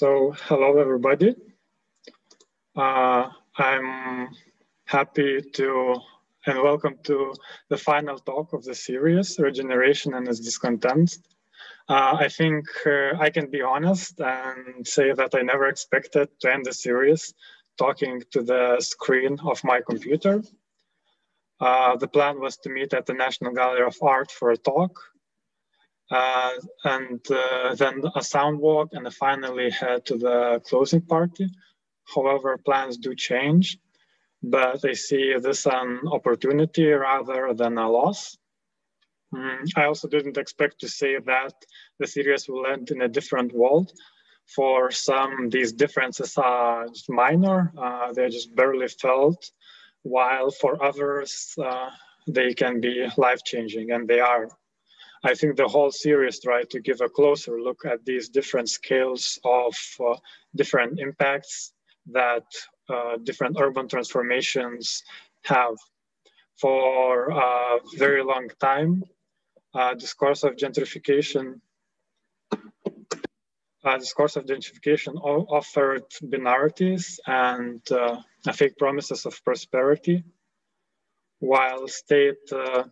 So hello, everybody. Uh, I'm happy to and welcome to the final talk of the series, Regeneration and its Discontent. Uh, I think uh, I can be honest and say that I never expected to end the series talking to the screen of my computer. Uh, the plan was to meet at the National Gallery of Art for a talk, uh, and uh, then a sound walk, and finally head to the closing party. However, plans do change, but I see this an opportunity rather than a loss. Mm, I also didn't expect to say that the series will end in a different world. For some, these differences are just minor, uh, they're just barely felt, while for others, uh, they can be life changing, and they are. I think the whole series tried to give a closer look at these different scales of uh, different impacts that uh, different urban transformations have. For a very long time, uh, discourse of gentrification uh, discourse of gentrification offered binarities and uh, fake promises of prosperity, while state uh,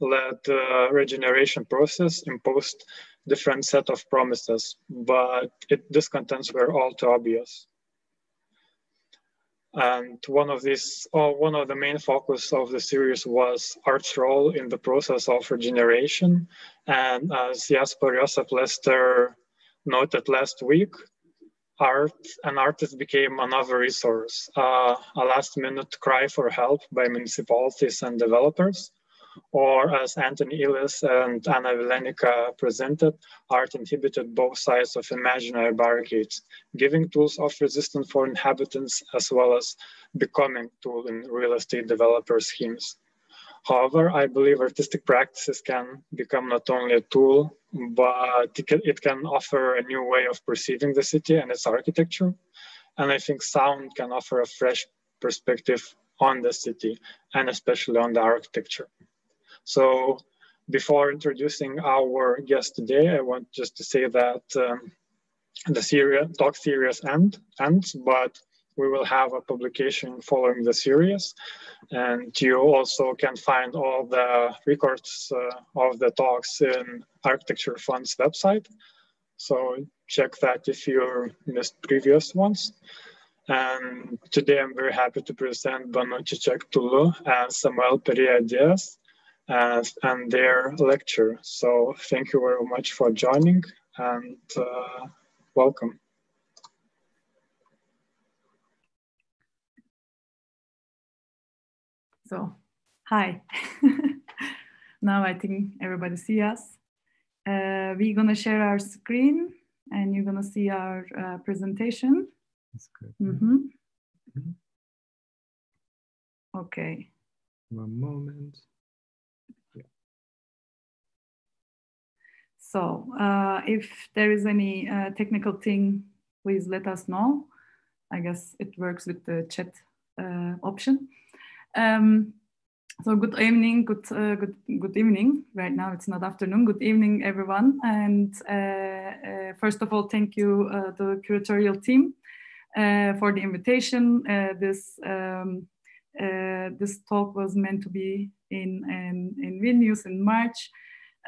led uh, regeneration process imposed different set of promises, but it, discontents were all too obvious. And one of these, oh, one of the main focus of the series was art's role in the process of regeneration. And as Jasper Joseph Lester noted last week, art and artists became another resource, uh, a last minute cry for help by municipalities and developers. Or as Anthony Iles and Anna Vilenica presented, art inhibited both sides of imaginary barricades, giving tools of resistance for inhabitants as well as becoming tool in real estate developer schemes. However, I believe artistic practices can become not only a tool, but it can offer a new way of perceiving the city and its architecture. And I think sound can offer a fresh perspective on the city and especially on the architecture. So before introducing our guest today, I want just to say that um, the series, talk series end, ends, but we will have a publication following the series. And you also can find all the records uh, of the talks in Architecture Fund's website. So check that if you missed previous ones. And today I'm very happy to present Banu Çiçek Tülü and Samuel Perea Diaz and, and their lecture. So thank you very much for joining and uh, welcome. So, hi. now I think everybody see us. Uh, we're gonna share our screen and you're gonna see our uh, presentation. That's good. Mm -hmm. Mm -hmm. Okay. One moment. So uh, if there is any uh, technical thing, please let us know. I guess it works with the chat uh, option. Um, so good evening, good, uh, good, good evening. Right now it's not afternoon. Good evening, everyone. And uh, uh, first of all, thank you, the curatorial team, for the invitation. this um, this talk was meant to be in in, in Vilnius in March.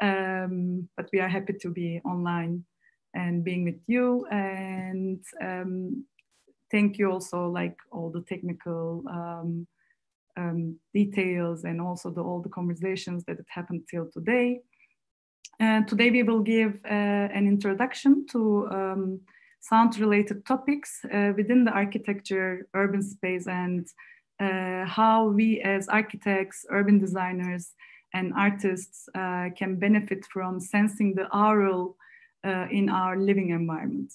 Um, but we are happy to be online and being with you. And um, thank you also, like all the technical um, um details and also the, all the conversations that have happened till today. And today we will give uh, an introduction to um, sound-related topics uh, within the architecture, urban space, and uh, how we as architects, urban designers, and artists uh, can benefit from sensing the aural uh, in our living environment.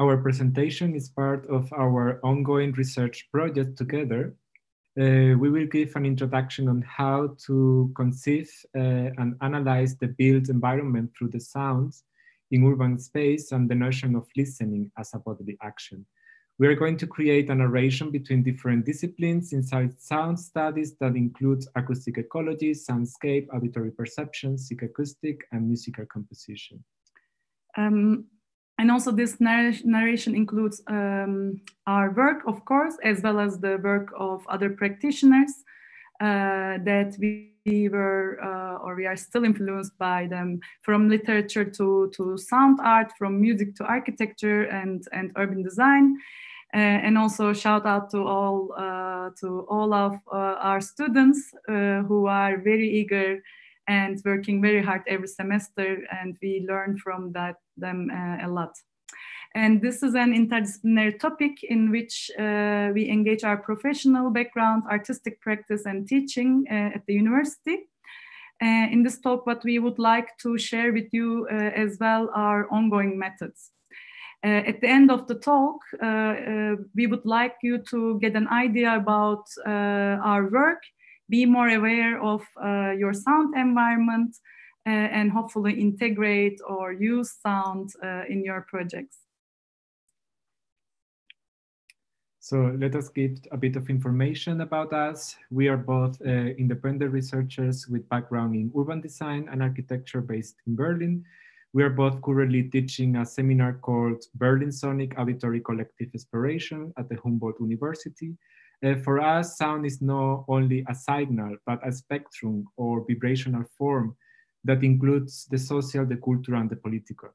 Our presentation is part of our ongoing research project together. Uh, we will give an introduction on how to conceive uh, and analyze the built environment through the sounds in urban space and the notion of listening as a bodily action. We are going to create a narration between different disciplines inside sound studies that includes acoustic ecology, soundscape, auditory perception, psychoacoustic, and musical composition. Um, and also this narration includes um, our work, of course, as well as the work of other practitioners uh, that we were uh, or we are still influenced by them from literature to, to sound art, from music to architecture and, and urban design. Uh, and also shout out to all uh, to all of uh, our students who are very eager and working very hard every semester and we learn from that them a lot. And this is an interdisciplinary topic in which uh, we engage our professional background, artistic practice, and teaching uh, at the university. Uh, in this talk, what we would like to share with you as well are ongoing methods. Uh, at the end of the talk, uh, we would like you to get an idea about our work, be more aware of your sound environment, and hopefully integrate or use sound in your projects. So let us give a bit of information about us. We are both uh, independent researchers with background in urban design and architecture based in Berlin. We are both currently teaching a seminar called Berlin Sonic Auditory Collective Exploration at the Humboldt University. Uh, for us, sound is not only a signal, but a spectrum or vibrational form that includes the social, the cultural, and the political.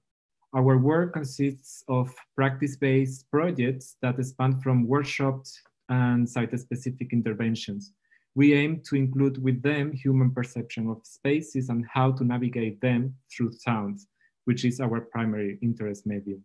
Our work consists of practice-based projects that span from workshops and site-specific interventions. We aim to include with them human perception of spaces and how to navigate them through sounds, which is our primary interest medium.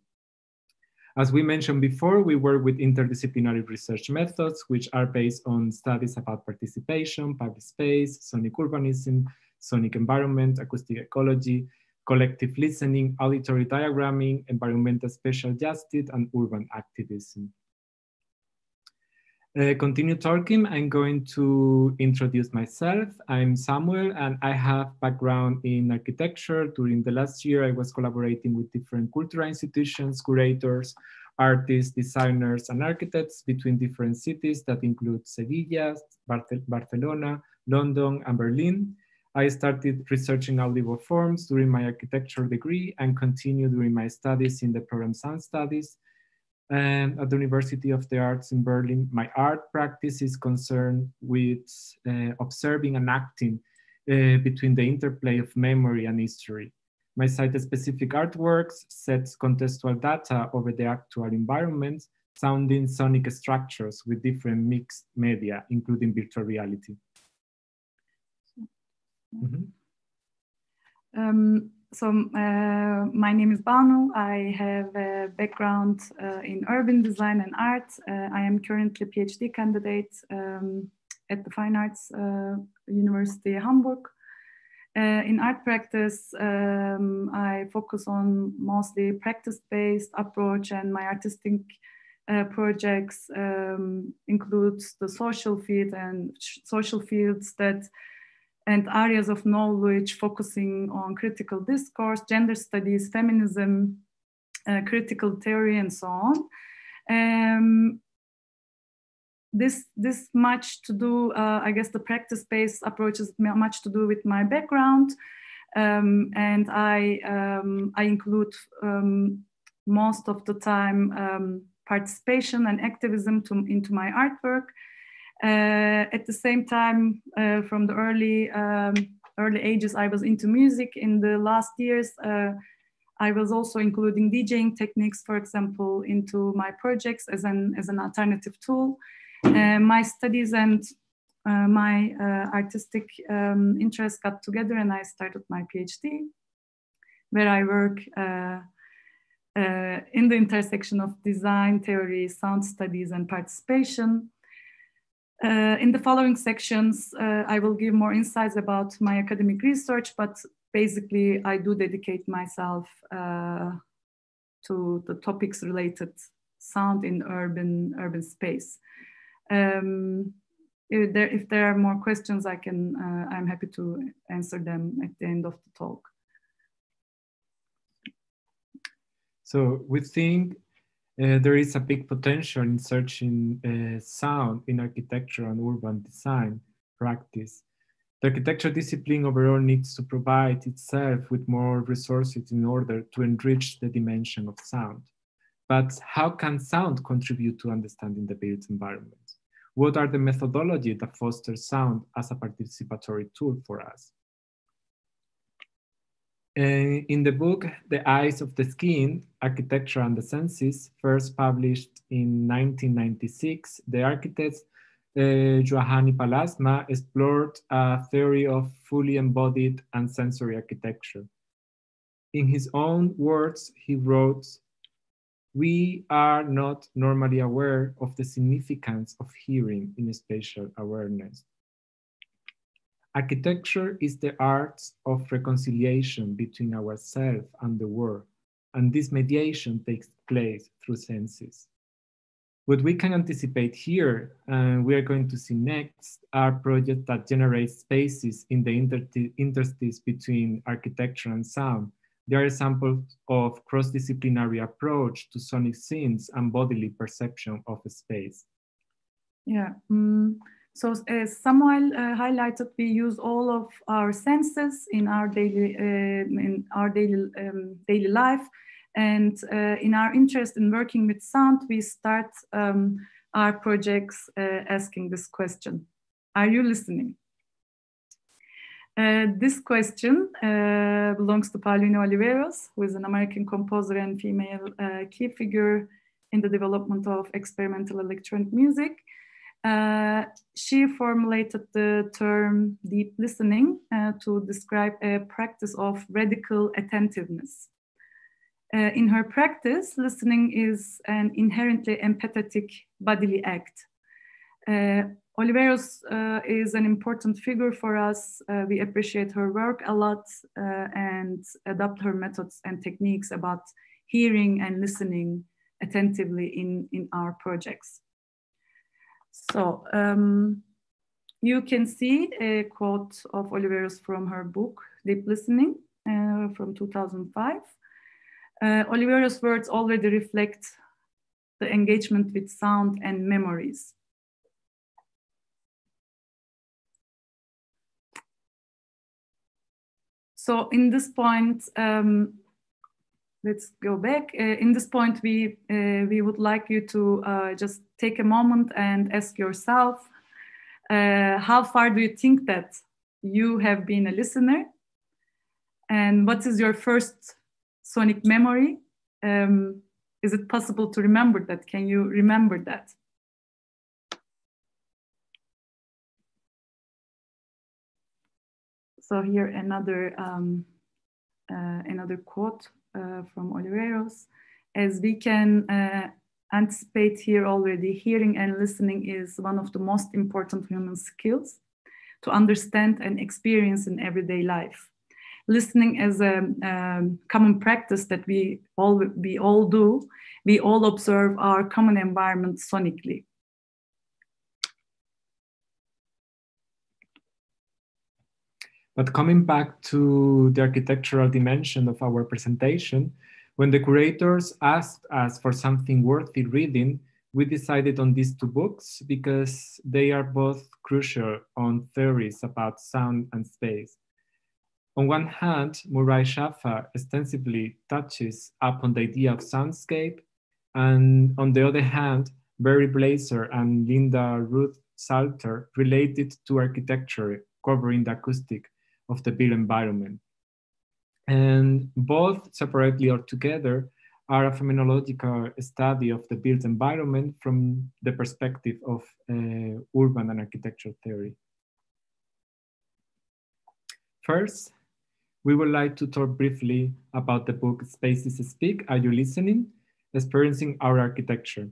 As we mentioned before, we work with interdisciplinary research methods, which are based on studies about participation, public space, sonic urbanism, sonic environment, acoustic ecology, collective listening, auditory diagramming, environmental spatial justice, and urban activism. Uh, continue talking, I'm going to introduce myself. I'm Samuel and I have background in architecture. During the last year, I was collaborating with different cultural institutions, curators, artists, designers, and architects between different cities that include Sevilla, Barcelona, London, and Berlin. I started researching audible forms during my architecture degree and continued during my studies in the program Sound Studies. And at the University of the Arts in Berlin, my art practice is concerned with uh, observing and acting uh, between the interplay of memory and history. My site-specific artworks sets contextual data over the actual environment, sounding sonic structures with different mixed media, including virtual reality. Mm -hmm. um, so uh, my name is Banu. I have a background uh, in urban design and art. Uh, I am currently a PhD candidate um, at the Fine Arts uh, University Hamburg. Uh, in art practice, um, I focus on mostly practice-based approach and my artistic uh, projects um, includes the social field and social fields that and areas of knowledge focusing on critical discourse, gender studies, feminism, uh, critical theory, and so on. Um, this this much to do, uh, I guess, the practice-based approach is much to do with my background, um, and I um, I include um, most of the time um, participation and activism to, into my artwork. Uh, at the same time, uh, from the early um, early ages, I was into music. In the last years, uh, I was also including DJing techniques, for example, into my projects as an as an alternative tool. my studies and uh, my uh, artistic um, interests got together and I started my PhD, where I work uh, in the intersection of design theory, sound studies, and participation. Uh, in the following sections, uh, I will give more insights about my academic research, but basically I do dedicate myself uh, to the topics related sound in urban, urban space. Um, if, there, if there are more questions, I can, uh, I'm happy to answer them at the end of the talk. So we think uh, there is a big potential in searching uh, sound in architecture and urban design practice. The architecture discipline overall needs to provide itself with more resources in order to enrich the dimension of sound. But how can sound contribute to understanding the built environment? What are the methodology that foster sound as a participatory tool for us? Uh, in the book, The Eyes of the Skin, Architecture and the Senses, first published in 1996, the architect uh, Juhani Pallasmaa explored a theory of fully embodied and sensory architecture. In his own words, he wrote, we are not normally aware of the significance of hearing in spatial awareness. Architecture is the art of reconciliation between ourselves and the world, and this mediation takes place through senses. What we can anticipate here, and we are going to see next, are projects that generate spaces in the interstice between architecture and sound. There are examples of cross-disciplinary approach to sonic scenes and bodily perception of space. Yeah. Mm. So as Samuel uh, highlighted, we use all of our senses in our daily uh, in our daily um, daily life, and uh, in our interest in working with sound, we start um, our projects uh, asking this question: Are you listening? Uh, this question uh, belongs to Pauline Oliveros, who is an American composer and female key figure in the development of experimental electronic music. Uh, she formulated the term deep listening uh, to describe a practice of radical attentiveness. Uh, in her practice, listening is an inherently empathetic bodily act. Uh, Oliveros uh, is an important figure for us. we appreciate her work a lot and adopt her methods and techniques about hearing and listening attentively in, in our projects. So um, you can see a quote of Oliveros from her book, Deep Listening, uh, from 2005. Uh, Oliveros' words already reflect the engagement with sound and memories. So in this point, um, let's go back. Uh, in this point, we, uh, we would like you to uh, just take a moment and ask yourself, uh, how far do you think that you have been a listener? And what is your first sonic memory? Um, is it possible to remember that? Can you remember that? So here another um, uh, another quote from Oliveros, as we can uh, anticipate here already, hearing and listening is one of the most important human skills to understand and experience in everyday life. Listening as a common practice that we all, we all do, we all observe our common environment sonically. But coming back to the architectural dimension of our presentation, when the curators asked us for something worthy reading, we decided on these two books because they are both crucial on theories about sound and space. On one hand, Murray Schafer extensively touches upon the idea of soundscape, and on the other hand, Barry Blesser and Linda Ruth Salter related to architecture, covering the acoustic of the built environment. And both separately or together are a phenomenological study of the built environment from the perspective of uh, urban and architecture theory. First, we would like to talk briefly about the book Spaces Speak, Are You Listening? Experiencing Our Architecture,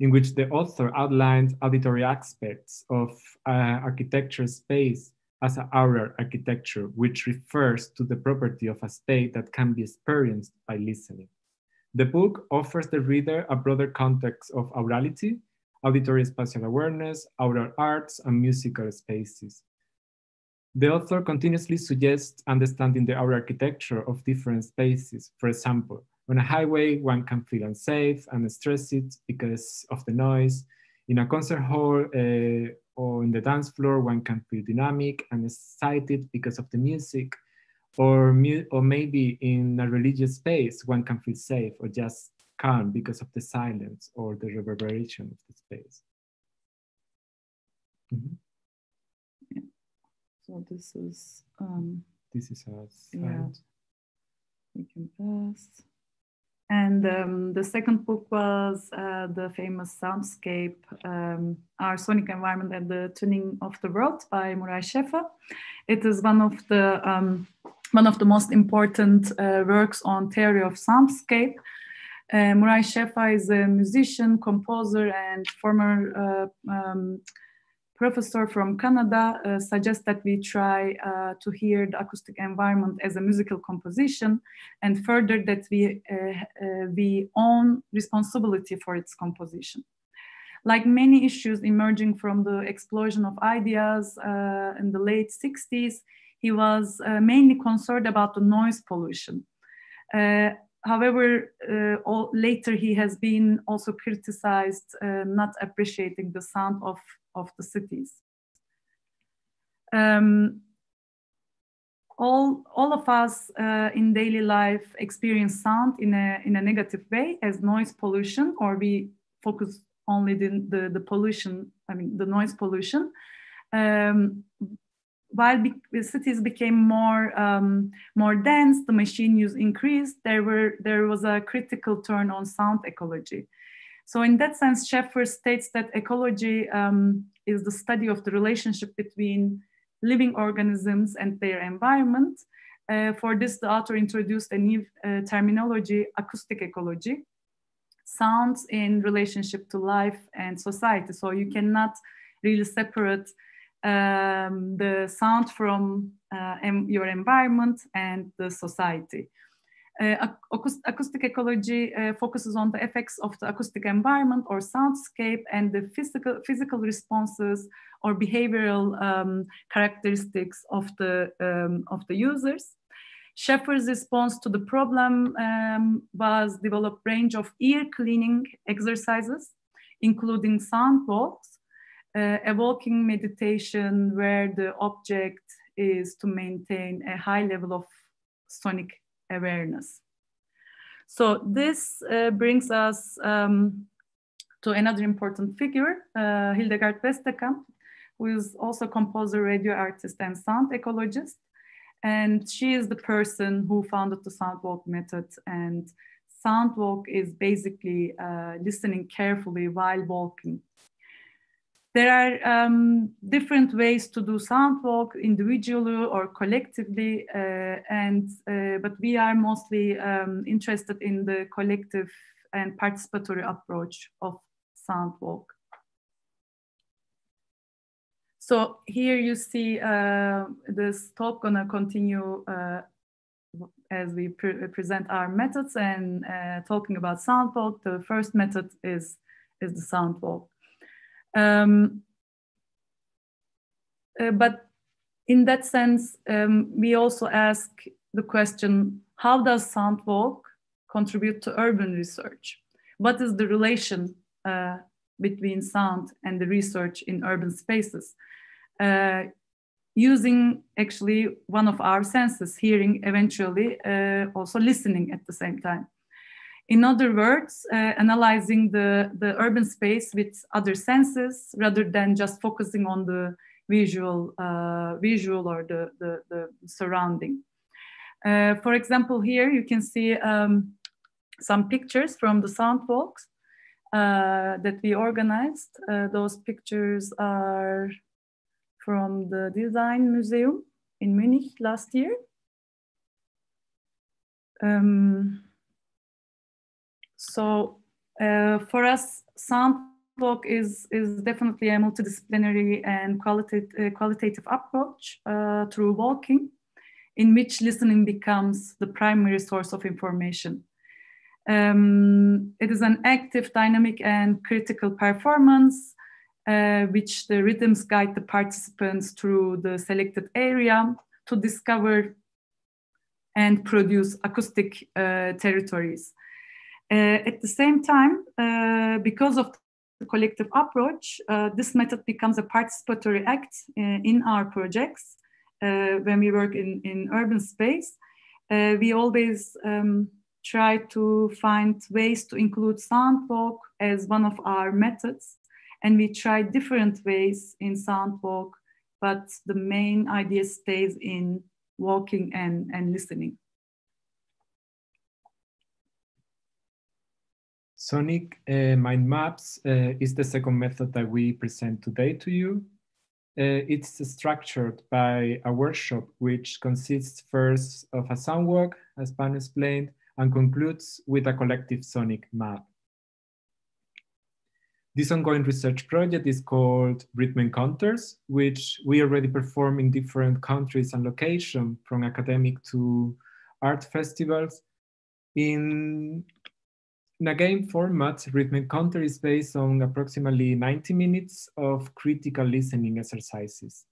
in which the author outlines auditory aspects of uh, architecture space as a aural architecture, which refers to the property of a state that can be experienced by listening. The book offers the reader a broader context of aurality, auditory spatial awareness, aural arts, and musical spaces. The author continuously suggests understanding the aural architecture of different spaces. For example, on a highway, one can feel unsafe and stressed because of the noise. In a concert hall, uh, or in the dance floor, one can feel dynamic and excited because of the music, or, mu or maybe in a religious space, one can feel safe or just calm because of the silence or the reverberation of the space. Mm -hmm. yeah. So this is um, this is us. slide. Yeah. We can pass. And um, the second book was uh, the famous Soundscape, um, Our Sonic Environment and the Tuning of the World by Murray Schafer. It is one of the um, one of the most important uh, works on theory of soundscape. Uh, Murray Schafer is a musician, composer, and former uh, um, professor from Canada uh, suggests that we try uh, to hear the acoustic environment as a musical composition and further that we, uh, uh we own responsibility for its composition. Like many issues emerging from the explosion of ideas uh, in the late 60s, he was uh, mainly concerned about the noise pollution. however, all, later he has been also criticized not appreciating the sound of of the cities. Um, all, all of us uh, in daily life experience sound in a, in a negative way as noise pollution, or we focus only the, the, the pollution, I mean, the noise pollution. Um, while be cities became more um, more dense, the machine use increased. There were there was a critical turn on sound ecology. So in that sense, Schafer states that ecology um, is the study of the relationship between living organisms and their environment. Uh, for this, the author introduced a new uh, terminology, acoustic ecology, sounds in relationship to life and society. So you cannot really separate um, the sound from uh, your environment and the society. Uh, acoustic ecology uh, focuses on the effects of the acoustic environment or soundscape and the physical, physical responses or behavioral um, characteristics of the, um, of the users. Schafer's response to the problem um, was develop range of ear cleaning exercises, including sound walks, uh, a walking meditation where the object is to maintain a high level of sonic awareness. So this uh, brings us um, to another important figure, uh, Hildegard Westerkamp, who is also composer, radio artist, and sound ecologist. And she is the person who founded the Soundwalk method. And Soundwalk is basically uh, listening carefully while walking there are um, different ways to do sound walk individually or collectively, uh, and uh, but we are mostly um, interested in the collective and participatory approach of sound walk. So here you see uh, this talk gonna continue uh, as we pre present our methods and uh, talking about sound walk. The first method is is the sound walk. Um, uh, but in that sense, um, we also ask the question, how does sound Soundwalk contribute to urban research? What is the relation uh, between sound and the research in urban spaces? Uh, using actually one of our senses, hearing, eventually uh, also listening at the same time. In other words, uh, analyzing the, the urban space with other senses rather than just focusing on the visual, uh, visual or the, the, the surrounding. Uh, for example, here you can see um, some pictures from the sound walks uh, that we organized. Uh, those pictures are from the Design Museum in Munich last year. Um, so uh, for us, Soundwalk is, is definitely a multidisciplinary and qualitative, uh, qualitative approach uh, through walking, in which listening becomes the primary source of information. Um, it is an active, dynamic, and critical performance, uh, which the rhythms guide the participants through the selected area to discover and produce acoustic uh, territories. Uh, at the same time, uh, because of the collective approach, uh, this method becomes a participatory act in, our projects when we work in, in urban space. We always um, try to find ways to include sound walk as one of our methods. And we try different ways in sound walk, but the main idea stays in walking and, and listening. Sonic uh, mind maps uh, is the second method that we present today to you. Uh, it's structured by a workshop which consists first of a sound walk, as Pan explained, and concludes with a collective sonic map. This ongoing research project is called Rhythm Encounters, which we already perform in different countries and locations, from academic to art festivals. In, in a game format, Rhythm Encounter is based on approximately 90 minutes of critical listening exercises.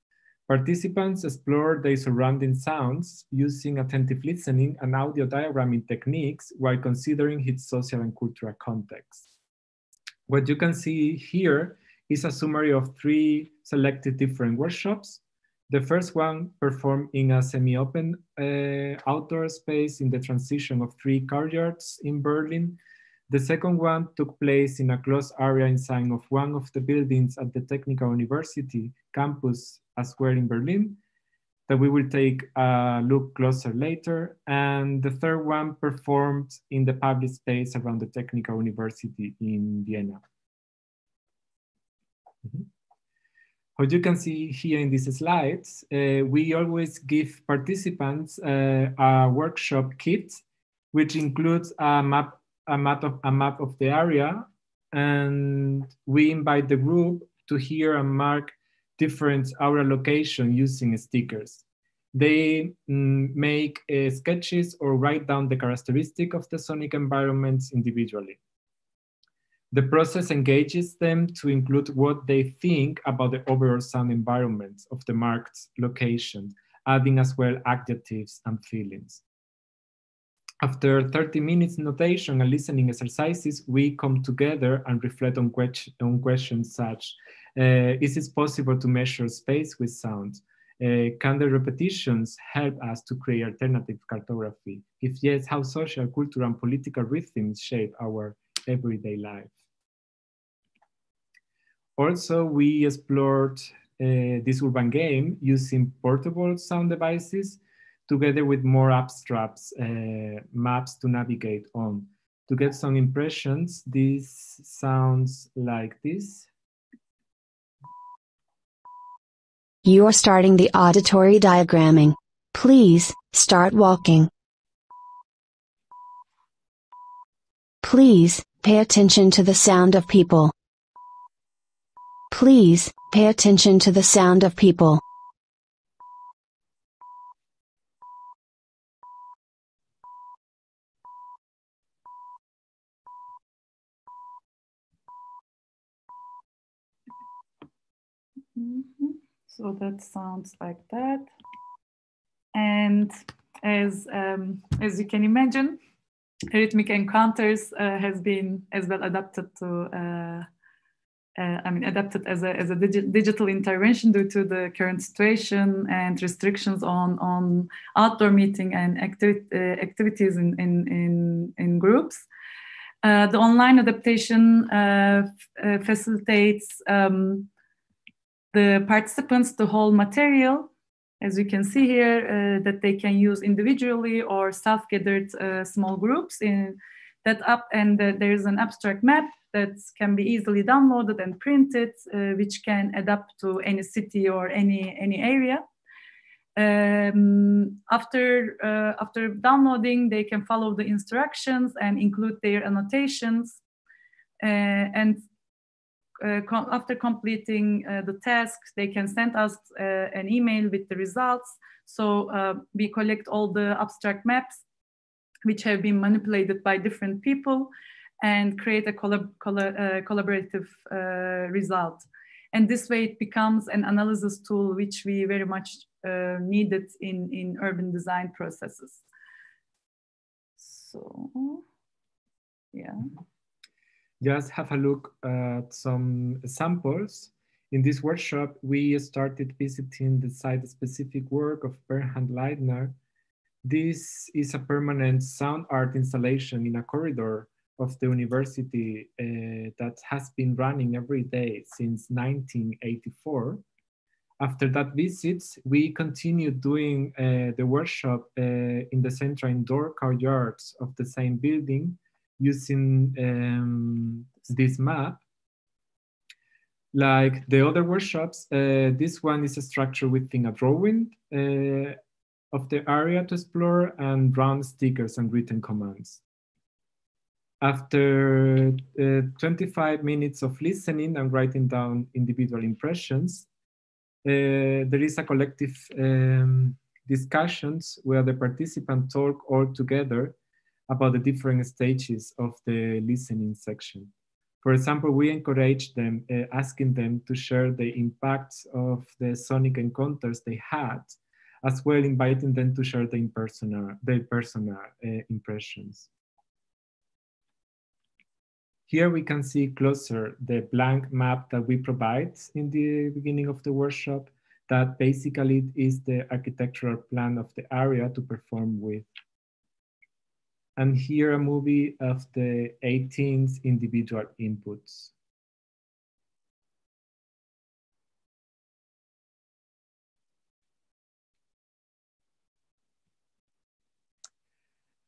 Participants explore their surrounding sounds using attentive listening and audio diagramming techniques while considering its social and cultural context. What you can see here is a summary of three selected different workshops. The first one performed in a semi-open uh, outdoor space in the transition of three courtyards in Berlin. The second one took place in a closed area inside of one of the buildings at the Technical University campus as well in Berlin that we will take a look closer later. And the third one performed in the public space around the Technical University in Vienna. Mm -hmm. What you can see here in these slides, uh, we always give participants uh, a workshop kit, which includes a map, a map, of, a map of the area. And we invite the group to hear and mark different aura location using stickers. They mm, make uh, sketches or write down the characteristic of the sonic environments individually. The process engages them to include what they think about the overall sound environment of the marked location, adding as well adjectives and feelings. After 30 minutes notation and listening exercises, we come together and reflect on, que on questions such uh, is it possible to measure space with sound? Uh, can the repetitions help us to create alternative cartography? If yes, how social, cultural, and political rhythms shape our everyday life? Also, we explored uh, this urban game using portable sound devices together with more abstract uh, maps to navigate on. To get some impressions, this sounds like this. You are starting the auditory diagramming. Please, start walking. Please, pay attention to the sound of people. Please, pay attention to the sound of people. So that sounds like that. And as, um, as you can imagine, Rhythmic Encounters uh, has been as well adapted to, uh, uh, I mean, adapted as a, as a digi digital intervention due to the current situation and restrictions on, on outdoor meeting and acti uh, activities in, in, in, in groups. Uh, the online adaptation uh, facilitates um, the participants the whole material, as you can see here, uh, that they can use individually or self-gathered uh, small groups in that up and uh, there's an abstract map that can be easily downloaded and printed, uh, which can adapt to any city or any, any area. Um, after, uh, after downloading, they can follow the instructions and include their annotations. Uh, and uh, after completing uh, the task, they can send us uh, an email with the results. So uh, we collect all the abstract maps, which have been manipulated by different people, and create a collab collab uh, collaborative uh, result. And this way, it becomes an analysis tool, which we very much needed in, in urban design processes. So, yeah. Just have a look at some samples. In this workshop, we started visiting the site-specific work of Bernhard Leitner. This is a permanent sound art installation in a corridor of the university uh, that has been running every day since 1984. After that visit, we continued doing uh, the workshop uh, in the central indoor courtyards of the same building using um, this map. Like the other workshops, uh, this one is a structure within a drawing uh, of the area to explore and drawn stickers and written commands. After uh, 25 minutes of listening and writing down individual impressions, uh, there is a collective um, discussions where the participants talk all together about the different stages of the listening section. For example, we encourage them, uh, asking them to share the impacts of the sonic encounters they had, as well inviting them to share the impersonal, their personal uh, impressions. Here we can see closer the blank map that we provide in the beginning of the workshop that basically is the architectural plan of the area to perform with. And here a movie of the 18 individual inputs.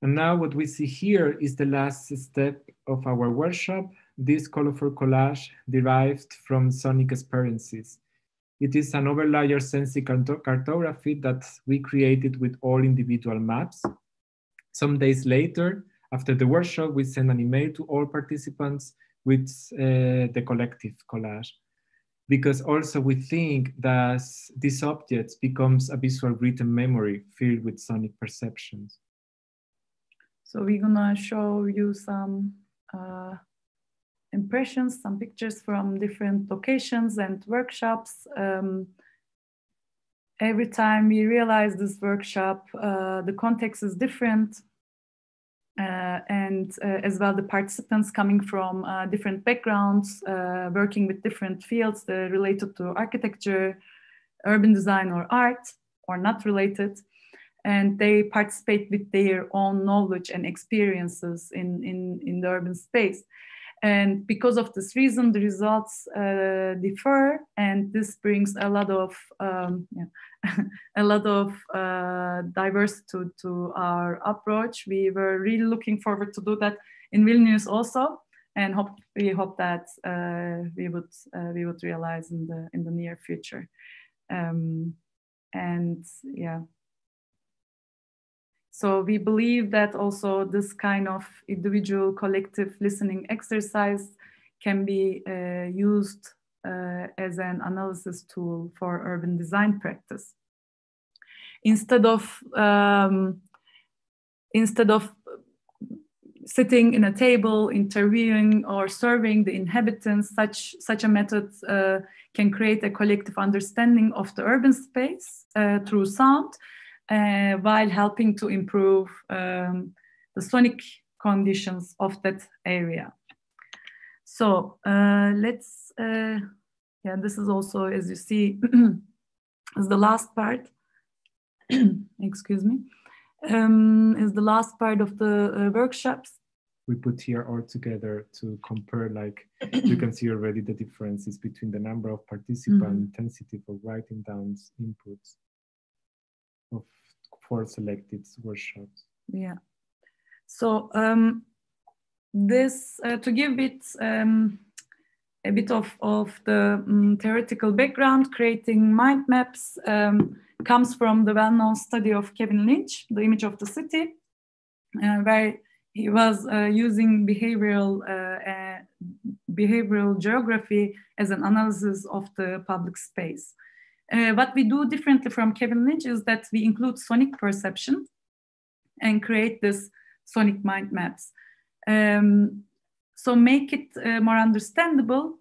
And now what we see here is the last step of our workshop. This colorful collage derived from sonic experiences. It is an overlayer sensing cartography that we created with all individual maps. Some days later, after the workshop, we sent an email to all participants with uh, the collective collage. Because also we think that these objects becomes a visual written memory filled with sonic perceptions. So we're gonna show you some uh, impressions, some pictures from different locations and workshops. Um, every time we realize this workshop, uh, the context is different. Uh, and uh, as well, the participants coming from uh, different backgrounds, uh, working with different fields related to architecture, urban design, or art, or not related and they participate with their own knowledge and experiences in, in, in the urban space. And because of this reason, the results uh, differ, and this brings a lot of um, yeah, a lot of uh, diversity to, our approach. We were really looking forward to do that in Vilnius also, and hope we hope that uh, we would uh, we would realize in the in the near future. Um, and yeah, so we believe that also this kind of individual collective listening exercise can be uh, used uh, as an analysis tool for urban design practice. Instead of um, instead of sitting in a table, interviewing or surveying the inhabitants, such such a method uh, can create a collective understanding of the urban space uh, through sound uh, while helping to improve um, the sonic conditions of that area. So uh, let's, uh, yeah, this is also, as you see, is the last part, excuse me, um, is the last part of the uh, workshops. We put here all together to compare, like you can see already the differences between the number of participant mm -hmm. intensity for writing down inputs of for selected workshops. Yeah. So um, this uh, to give it um, a bit of, of the um, theoretical background, creating mind maps um, comes from the well-known study of Kevin Lynch, The Image of the City, uh, where he was uh, using behavioral uh, behavioral geography as an analysis of the public space. Uh, what we do differently from Kevin Lynch is that we include sonic perception and create this sonic mind maps. Um, so make it uh, more understandable,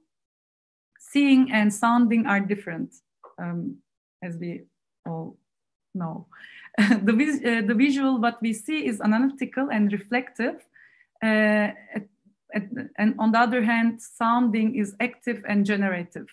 seeing and sounding are different, um, as we all know. the, vis uh, the visual, what we see is analytical and reflective. Uh, and on the other hand, sounding is active and generative.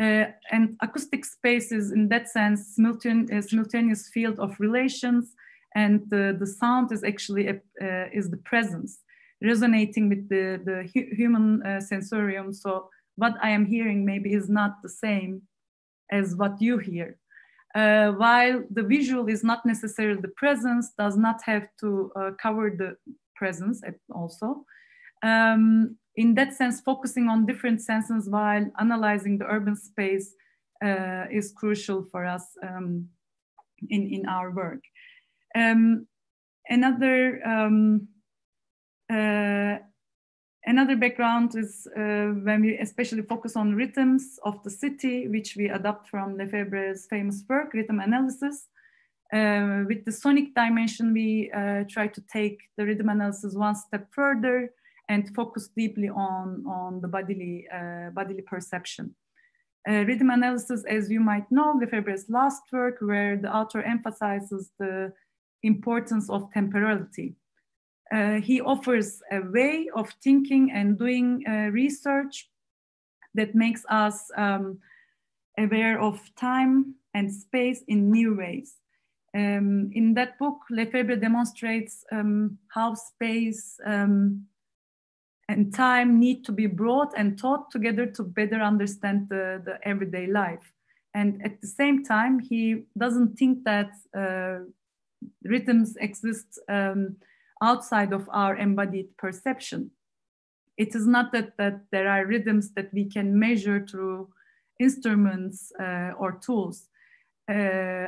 Uh, and acoustic space is in that sense simultaneous, simultaneous field of relations and the, the sound is actually a, uh, is the presence resonating with the, the hu human uh, sensorium. So what i am hearing maybe is not the same as what you hear. Uh, while the visual is not necessarily the presence does not have to uh, cover the presence also. Um, in that sense, focusing on different senses while analyzing the urban space uh, is crucial for us um, in, in our work. Um, another um, another background is uh, when we especially focus on rhythms of the city, which we adopt from Lefebvre's famous work, Rhythmanalysis. Uh, with the sonic dimension, we uh, try to take the rhythm analysis one step further and focus deeply on, on the bodily, uh, bodily perception. Uh, rhythm analysis, as you might know, Lefebvre's last work, where the author emphasizes the importance of temporality. Uh, he offers a way of thinking and doing uh, research that makes us um, aware of time and space in new ways. Um, in that book, Lefebvre demonstrates um, how space um, and time need to be brought and taught together to better understand the, the everyday life. And at the same time, he doesn't think that uh, rhythms exist um, outside of our embodied perception. It is not that, that there are rhythms that we can measure through instruments uh, or tools. Uh,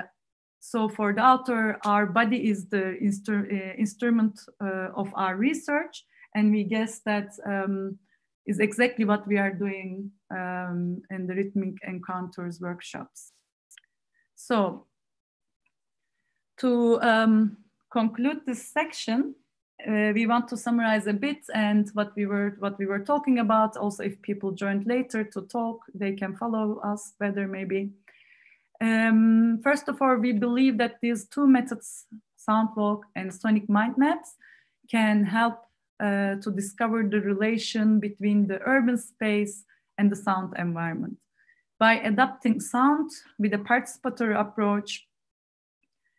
so for the author, our body is the instru uh, instrument uh, of our research, and we guess that um, is exactly what we are doing um, in the Rhythmic Encounters workshops. So to um, conclude this section, uh, we want to summarize a bit and what we were what we were talking about. Also, if people joined later to talk, they can follow us better maybe. Um, first of all, we believe that these two methods, Soundwalk and Sonic Mind Maps, can help uh, to discover the relation between the urban space and the sound environment. By adapting sound with a participatory approach,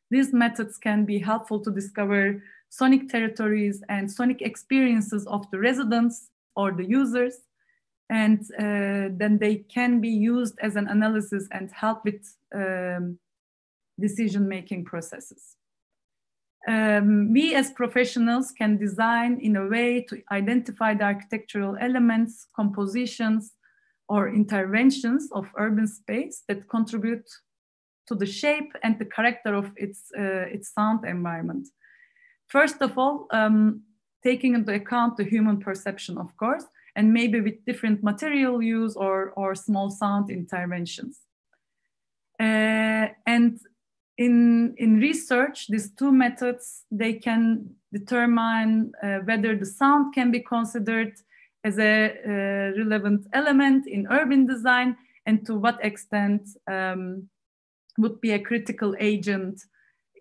these methods can be helpful to discover sonic territories and sonic experiences of the residents or the users. And uh, then they can be used as an analysis and help with um, decision-making processes um, we as professionals can design in a way to identify the architectural elements, compositions, or interventions of urban space that contribute to the shape and the character of its, uh, its sound environment. First of all, um, taking into account the human perception, of course, and maybe with different material use or, or small sound interventions. Uh, and in, in research, these two methods, they can determine uh, whether the sound can be considered as a uh, relevant element in urban design and to what extent um, would be a critical agent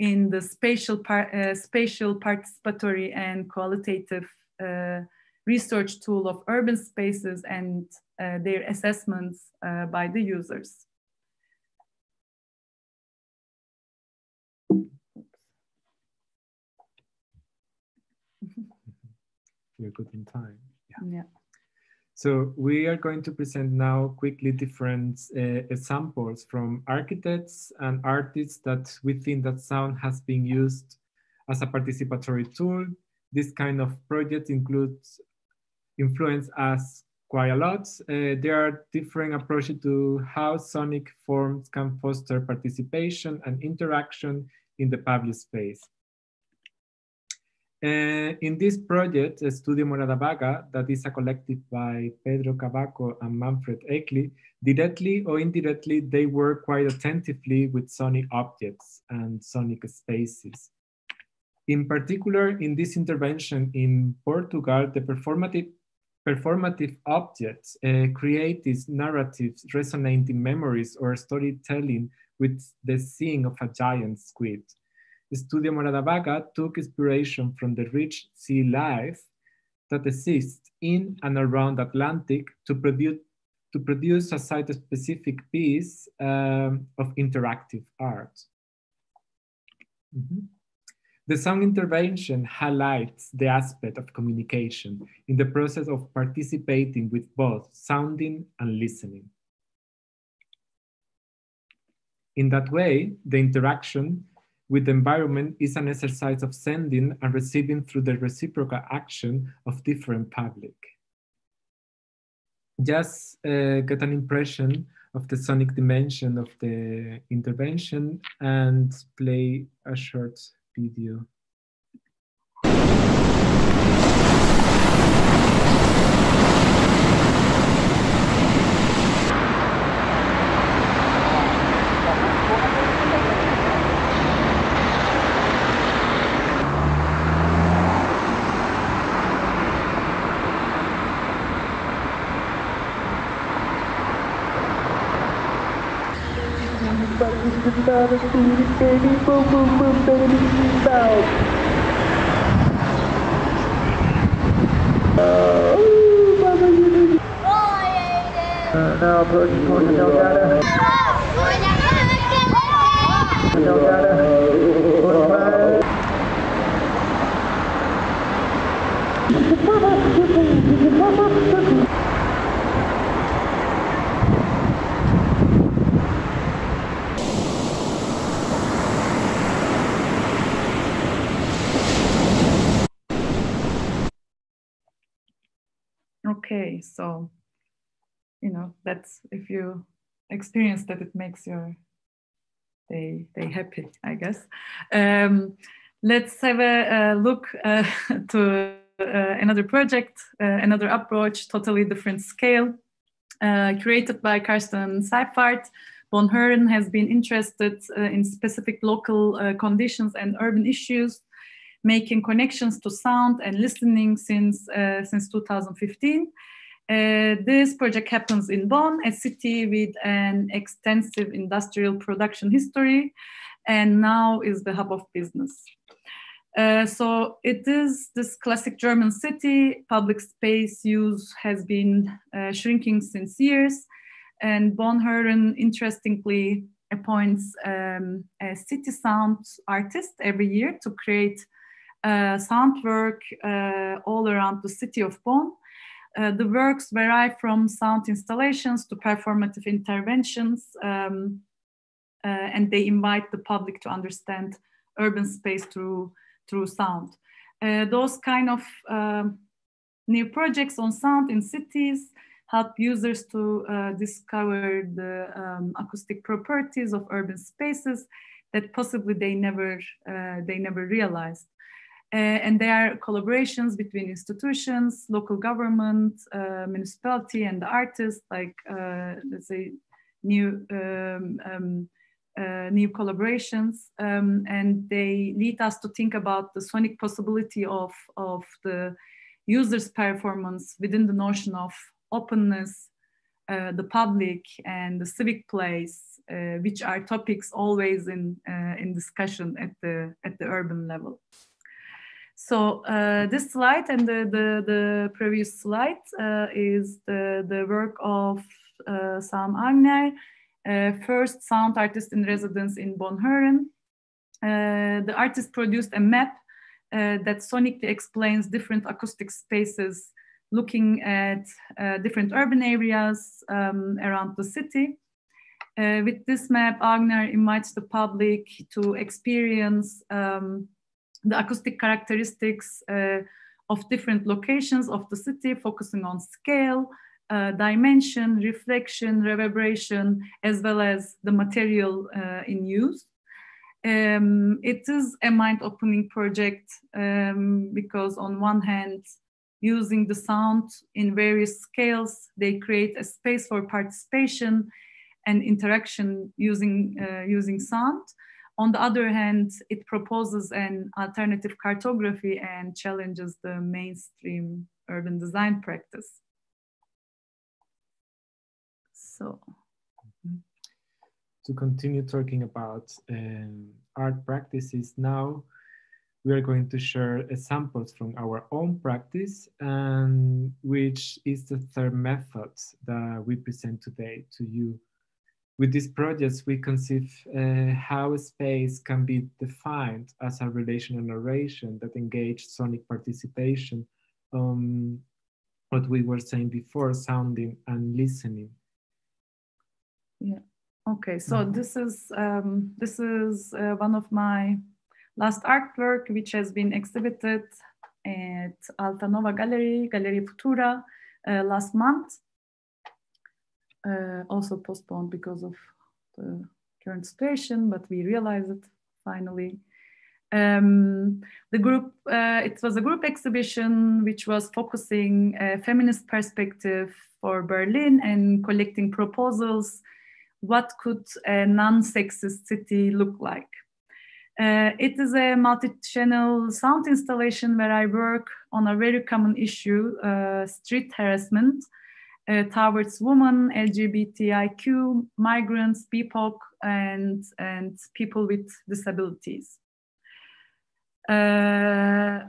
in the spatial, par uh, spatial participatory and qualitative uh, research tool of urban spaces and uh, their assessments uh, by the users. we're good in time. Yeah. yeah. So we are going to present now quickly different uh, examples from architects and artists that we think that sound has been used as a participatory tool. This kind of project includes influence us quite a lot. Uh, there are different approaches to how sonic forms can foster participation and interaction in the public space. Uh, in this project, Studio Morada Vaga, that is a collective by Pedro Cavaco and Manfred Eccli, directly or indirectly, they work quite attentively with sonic objects and sonic spaces. In particular, in this intervention in Portugal, the performative, performative objects uh, create these narratives resonating memories or storytelling with the seeing of a giant squid. Studio Morada Vaga took inspiration from the rich sea life that exists in and around Atlantic to produce, to produce a site-specific piece um, of interactive art. Mm -hmm. The sound intervention highlights the aspect of communication in the process of participating with both sounding and listening. In that way, the interaction with the environment is an exercise of sending and receiving through the reciprocal action of different public. Just uh, get an impression of the sonic dimension of the intervention and play a short video. Okay so that's if you experience that it makes your day day happy i guess um, let's have a, a look uh, to uh, another project uh, another approach totally different scale uh, created by Carsten Seiffarth von Bonn has been interested uh, in specific local uh, conditions and urban issues making connections to sound and listening since, since 2015. Uh, this project happens in Bonn, a city with an extensive industrial production history, and now is the hub of business. Uh, so it is this classic German city. Public space use has been uh, shrinking since years, and Bonn interestingly appoints um, a city sound artist every year to create uh, sound work uh, all around the city of Bonn. Uh, the works vary from sound installations to performative interventions, um, and they invite the public to understand urban space through, through sound. those kind of um, new projects on sound in cities help users to uh, discover the um, acoustic properties of urban spaces that possibly they never uh, they never realized. Uh, and there are collaborations between institutions, local government, uh, municipality, and the artists, like uh, let's say new um, um, uh, new collaborations, um, and they lead us to think about the sonic possibility of of the user's performance within the notion of openness, uh, the public, and the civic place, uh, which are topics always in in discussion at the at the urban level. So uh, this slide and the, the, the previous slide uh, is the, the work of uh, Sam Auinger, uh, first sound artist in residence in Bonn-Hoeren. Uh, the artist produced a map uh, that sonically explains different acoustic spaces looking at different urban areas um, around the city. with this map, Auinger invites the public to experience um, the acoustic characteristics uh, of different locations of the city, focusing on scale, uh, dimension, reflection, reverberation, as well as the material uh, in use. Um, it is a mind-opening project um, because on one hand, using the sound in various scales, they create a space for participation and interaction using, uh, using sound. On the other hand, it proposes an alternative cartography and challenges the mainstream urban design practice. So. To continue talking about um, art practices now, we are going to share examples from our own practice, and which is the third method that we present today to you. With these projects, we conceive uh, how space can be defined as a relational narration that engages sonic participation, um, what we were saying before, sounding and listening. Yeah. Okay. So mm -hmm. this is um, this is uh, one of my last artwork, which has been exhibited at Alta Nova Gallery, Gallery Futura, uh, last month. Uh, also postponed because of the current situation, but we realized it finally. Um, the group, uh, it was a group exhibition which was focusing a feminist perspective for Berlin and collecting proposals. What could a non-sexist city look like? Uh, it is a multi-channel sound installation where I work on a very common issue, uh, street harassment uh, towards women, LGBTIQ, migrants, BIPOC, and, and people with disabilities. Uh,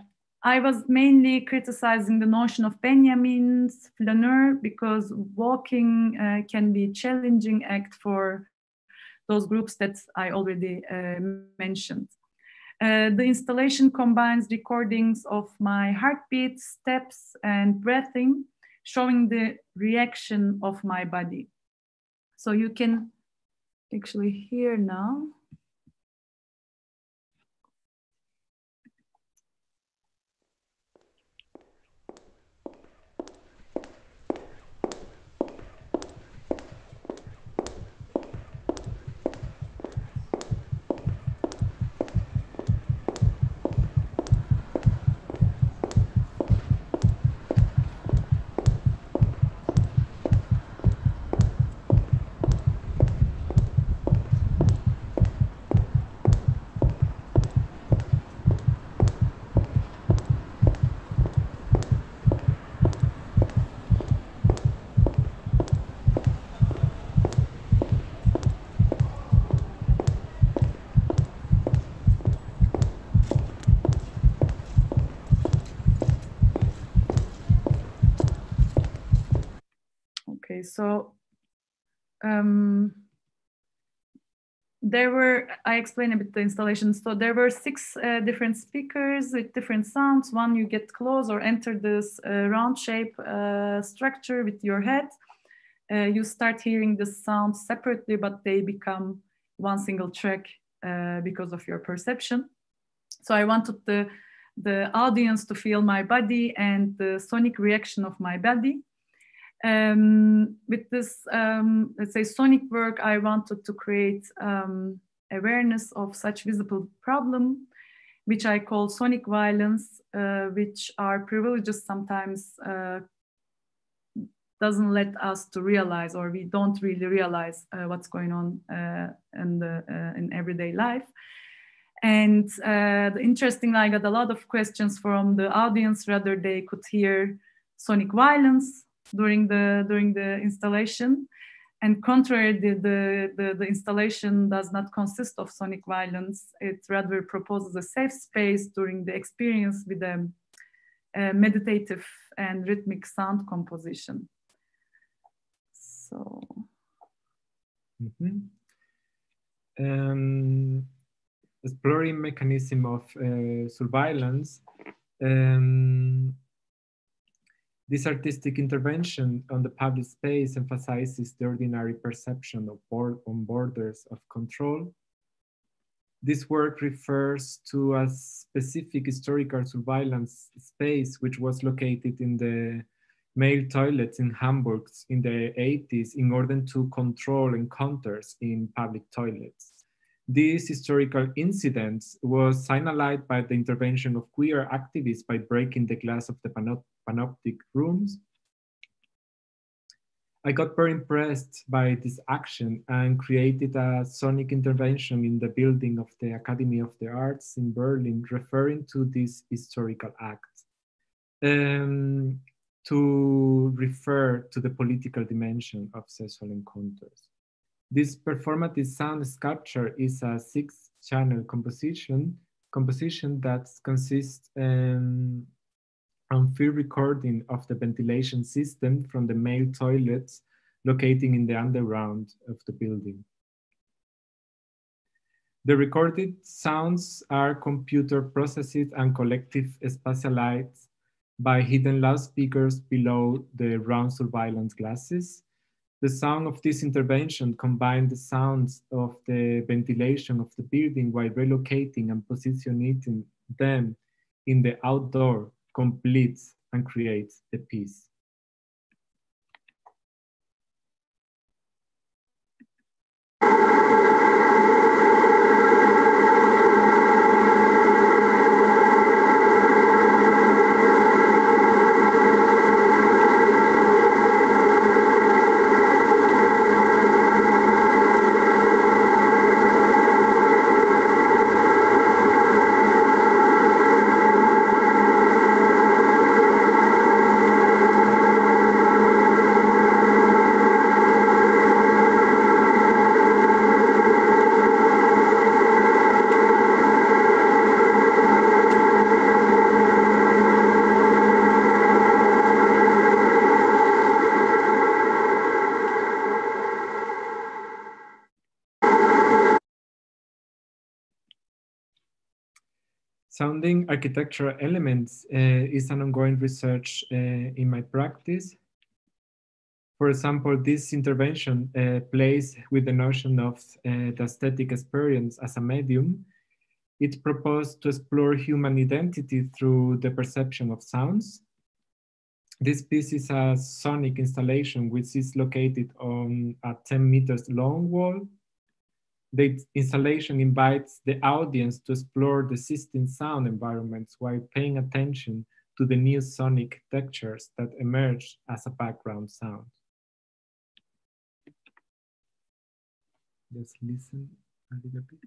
I was mainly criticizing the notion of Benjamin's flaneur because walking uh, can be a challenging act for those groups that I already uh, mentioned. Uh, the installation combines recordings of my heartbeat, steps, and breathing, showing the reaction of my body. So you can actually hear now. So um, there were, I explained a bit the installation. So there were six uh, different speakers with different sounds. One, you get close or enter this uh, round shape uh, structure with your head. Uh, you start hearing the sounds separately, but they become one single track uh, because of your perception. So I wanted the, the audience to feel my body and the sonic reaction of my body um, with this, um, let's say, sonic work, I wanted to create um, awareness of such visible problem, which I call sonic violence, uh, which our privileges sometimes uh, doesn't let us to realize, or we don't really realize uh, what's going on uh, in the uh, in everyday life. And uh, the interesting, I got a lot of questions from the audience, whether they could hear sonic violence during the during the installation. And contrary, the, the, the, installation does not consist of sonic violence. It rather proposes a safe space during the experience with a, a meditative and rhythmic sound composition. So. Mm -hmm. um, exploring mechanism of uh, surveillance. Um, this artistic intervention on the public space emphasizes the ordinary perception of board on borders of control. This work refers to a specific historical surveillance space which was located in the male toilets in Hamburg in the 80s in order to control encounters in public toilets. This historical incident was signaled by the intervention of queer activists by breaking the glass of the panoptic rooms. I got very impressed by this action and created a sonic intervention in the building of the Academy of the Arts in Berlin, referring to this historical act. Um, to refer to the political dimension of sexual encounters. This performative sound sculpture is a six channel composition composition that consists um, on field recording of the ventilation system from the male toilets located in the underground of the building. The recorded sounds are computer processed and collective spatialized by hidden loudspeakers below the round surveillance glasses. The sound of this intervention combined the sounds of the ventilation of the building while relocating and positioning them in the outdoor completes and creates the piece. Architectural elements uh, is an ongoing research uh, in my practice. For example, this intervention uh, plays with the notion of uh, the aesthetic experience as a medium. It proposed to explore human identity through the perception of sounds. This piece is a sonic installation which is located on a 10 meters long wall the installation invites the audience to explore the existing sound environments while paying attention to the new sonic textures that emerge as a background sound. Let's listen a little bit.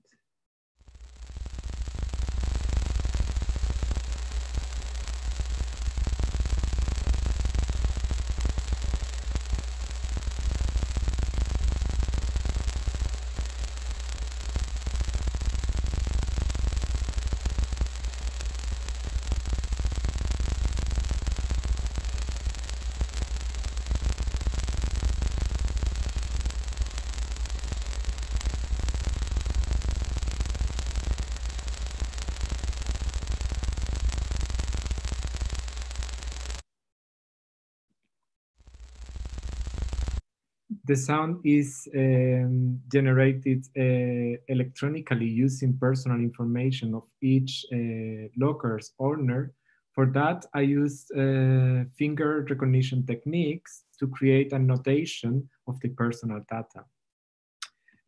The sound is um, generated uh, electronically using personal information of each uh, locker's owner. For that, I used uh, finger recognition techniques to create a notation of the personal data.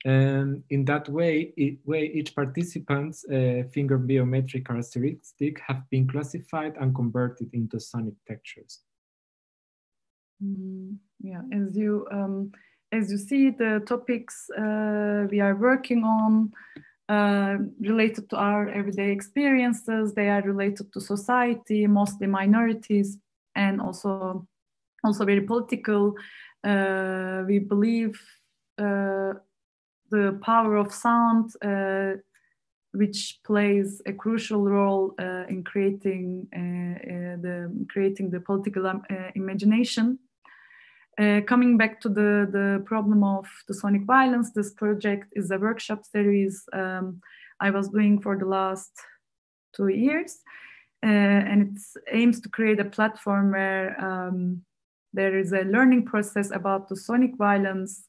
And in that way, it, way each participant's uh, finger biometric characteristic have been classified and converted into sonic textures. Mm, yeah, as you um, as you see, the topics uh, we are working on uh, related to our everyday experiences. They are related to society, mostly minorities, and also also very political. Uh, we believe uh, the power of sound, uh, which plays a crucial role uh, in creating the creating the political um, imagination uh, coming back to the, the problem of the sonic violence, this project is a workshop series um, I was doing for the last two years. Uh, and it aims to create a platform where um, there is a learning process about the sonic violence,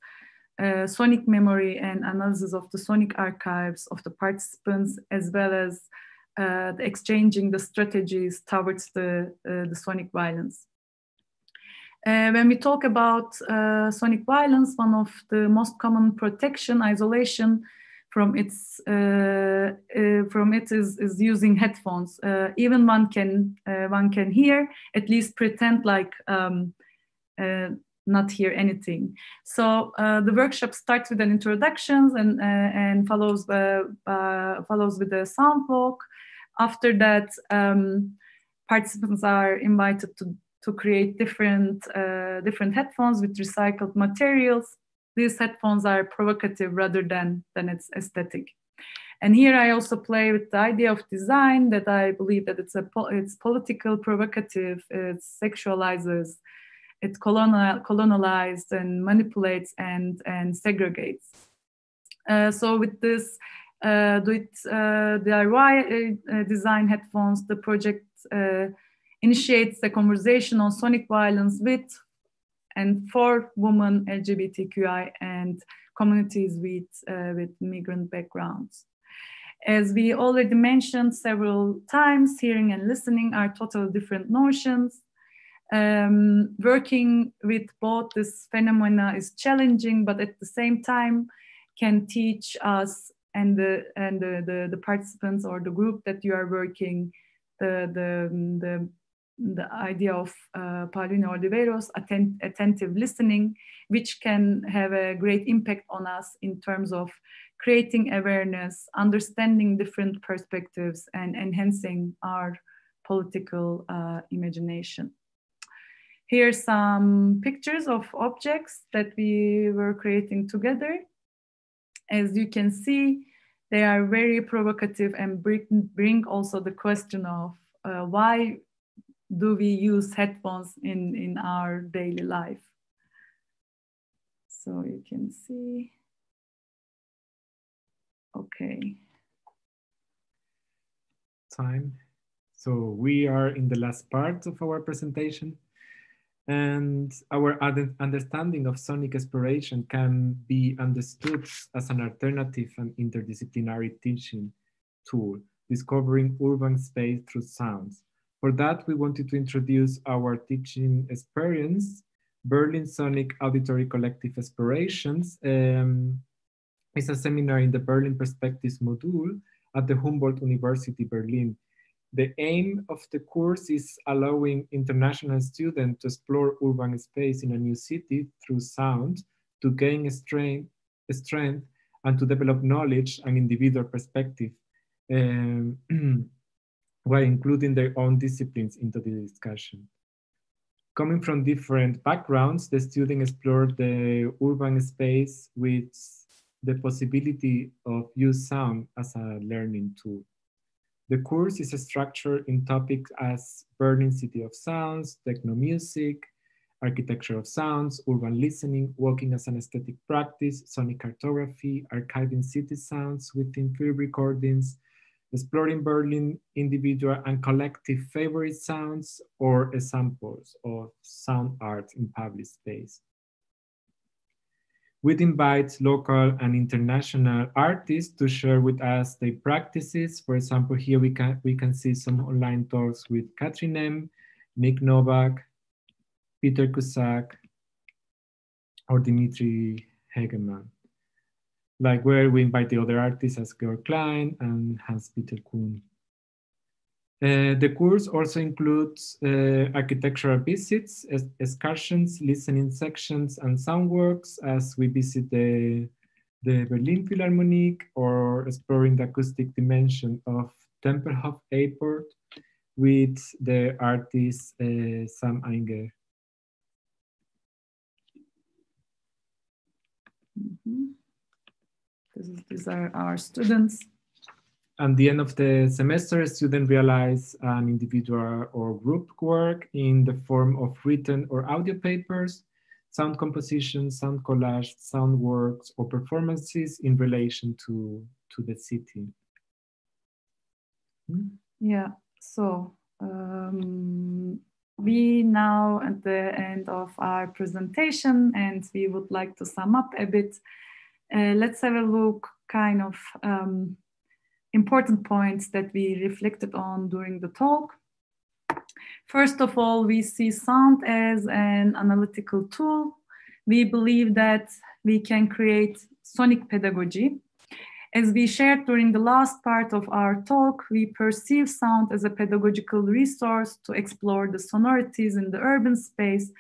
uh, sonic memory, and analysis of the sonic archives of the participants, as well as uh, the exchanging the strategies towards the, uh, the sonic violence. Uh, when we talk about uh, sonic violence, one of the most common protection, isolation from its uh, uh from it is, is using headphones. Uh, even one can uh, one can hear, at least pretend like um, not hear anything. So the workshop starts with an introduction and and follows follows with a sound walk. After that, um, participants are invited to to create different, uh, different headphones with recycled materials. These headphones are provocative rather than, than it's aesthetic. And here I also play with the idea of design that I believe that it's a it's political, provocative, it sexualizes, it colonial, colonialized and manipulates and and segregates. Uh, so with this uh, with uh, DIY uh, design headphones, the project uh, initiates a conversation on sonic violence with and for women, LGBTQI, and communities with, uh, with migrant backgrounds. As we already mentioned several times, hearing and listening are totally different notions. Um, working with both this phenomena is challenging, but at the same time can teach us and the and the, the, the participants or the group that you are working the the, the the idea of uh, Pauline Oliveros, attent attentive listening, which can have a great impact on us in terms of creating awareness, understanding different perspectives, and enhancing our political uh, imagination. Here are some pictures of objects that we were creating together. As you can see, they are very provocative and bring, bring also the question of uh, why do we use headphones in, in our daily life. So you can see, okay. Time. So we are in the last part of our presentation and our understanding of sonic exploration can be understood as an alternative and interdisciplinary teaching tool, discovering urban space through sounds. For that, we wanted to introduce our teaching experience, Berlin Sonic Auditory Collective Aspirations. Um, it's a seminar in the Berlin Perspectives module at the Humboldt University Berlin the aim of the course is allowing international students to explore urban space in a new city through sound to gain strength, strength and to develop knowledge and individual perspective um, while including their own disciplines into the discussion. Coming from different backgrounds, the students explored the urban space with the possibility of use sound as a learning tool. The course is structured in topics as Berlin City of Sounds, techno music, architecture of sounds, urban listening, walking as an aesthetic practice, sonic cartography, archiving city sounds within field recordings, exploring Berlin individual and collective favorite sounds or examples of sound art in public space. We'd invite local and international artists to share with us their practices. For example, here we can, we can see some online talks with Katrin M., Nik Nowak, Peter Cusack, or Dimitri Hegemann. Like where we invite the other artists as Georg Klein and Hans-Peter Kuhn. Uh, the course also includes uh, architectural visits, excursions, listening sections, and sound works as we visit the, the Berlin Philharmonic or exploring the acoustic dimension of Tempelhof Airport with the artist uh, Sam Auinger. Mm -hmm. Is, these are our students at the end of the semester, students realize an individual or group work in the form of written or audio papers, sound composition, sound collage, sound works, or performances in relation to, to the city. Hmm? Yeah, so um, we now at the end of our presentation and we would like to sum up a bit. Uh, let's have a look kind of um, important points that we reflected on during the talk. First of all, we see sound as an analytical tool. We believe that we can create sonic pedagogy. As we shared during the last part of our talk, we perceive sound as a pedagogical resource to explore the sonorities in the urban space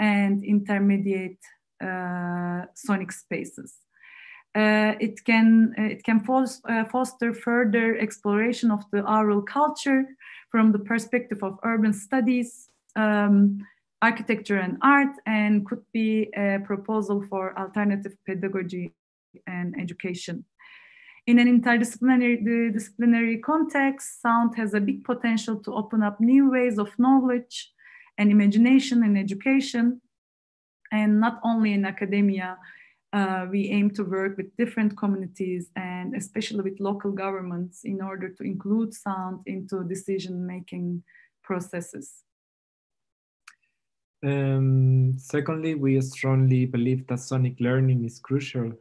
and intermediate uh, sonic spaces. Uh, it can uh, it can uh, foster further exploration of the oral culture from the perspective of urban studies, um, architecture and art, and could be a proposal for alternative pedagogy and education. in an interdisciplinary disciplinary context, sound has a big potential to open up new ways of knowledge and imagination in education. And not only in academia, uh, we aim to work with different communities and especially with local governments in order to include sound into decision making processes. Um, secondly, we strongly believe that sonic learning is crucial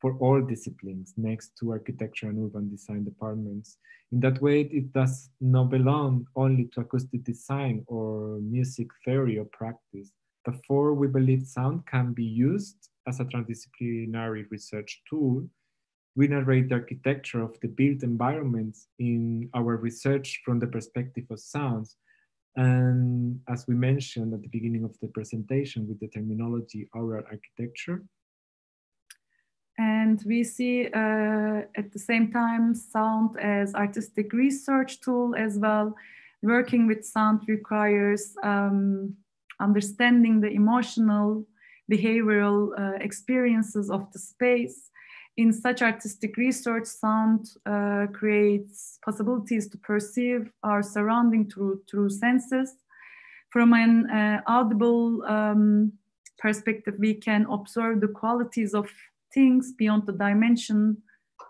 for all disciplines next to architecture and urban design departments. In that way, it does not belong only to acoustic design or music theory or practice. Therefore, we believe sound can be used as a transdisciplinary research tool. We narrate the architecture of the built environments in our research from the perspective of sounds. And as we mentioned at the beginning of the presentation with the terminology aural architecture, and we see uh, at the same time sound as artistic research tool as well. Working with sound requires um, understanding the emotional, behavioral uh, experiences of the space. In such artistic research, sound uh, creates possibilities to perceive our surrounding through, through senses. From an uh, audible um, perspective, we can observe the qualities of things beyond the dimension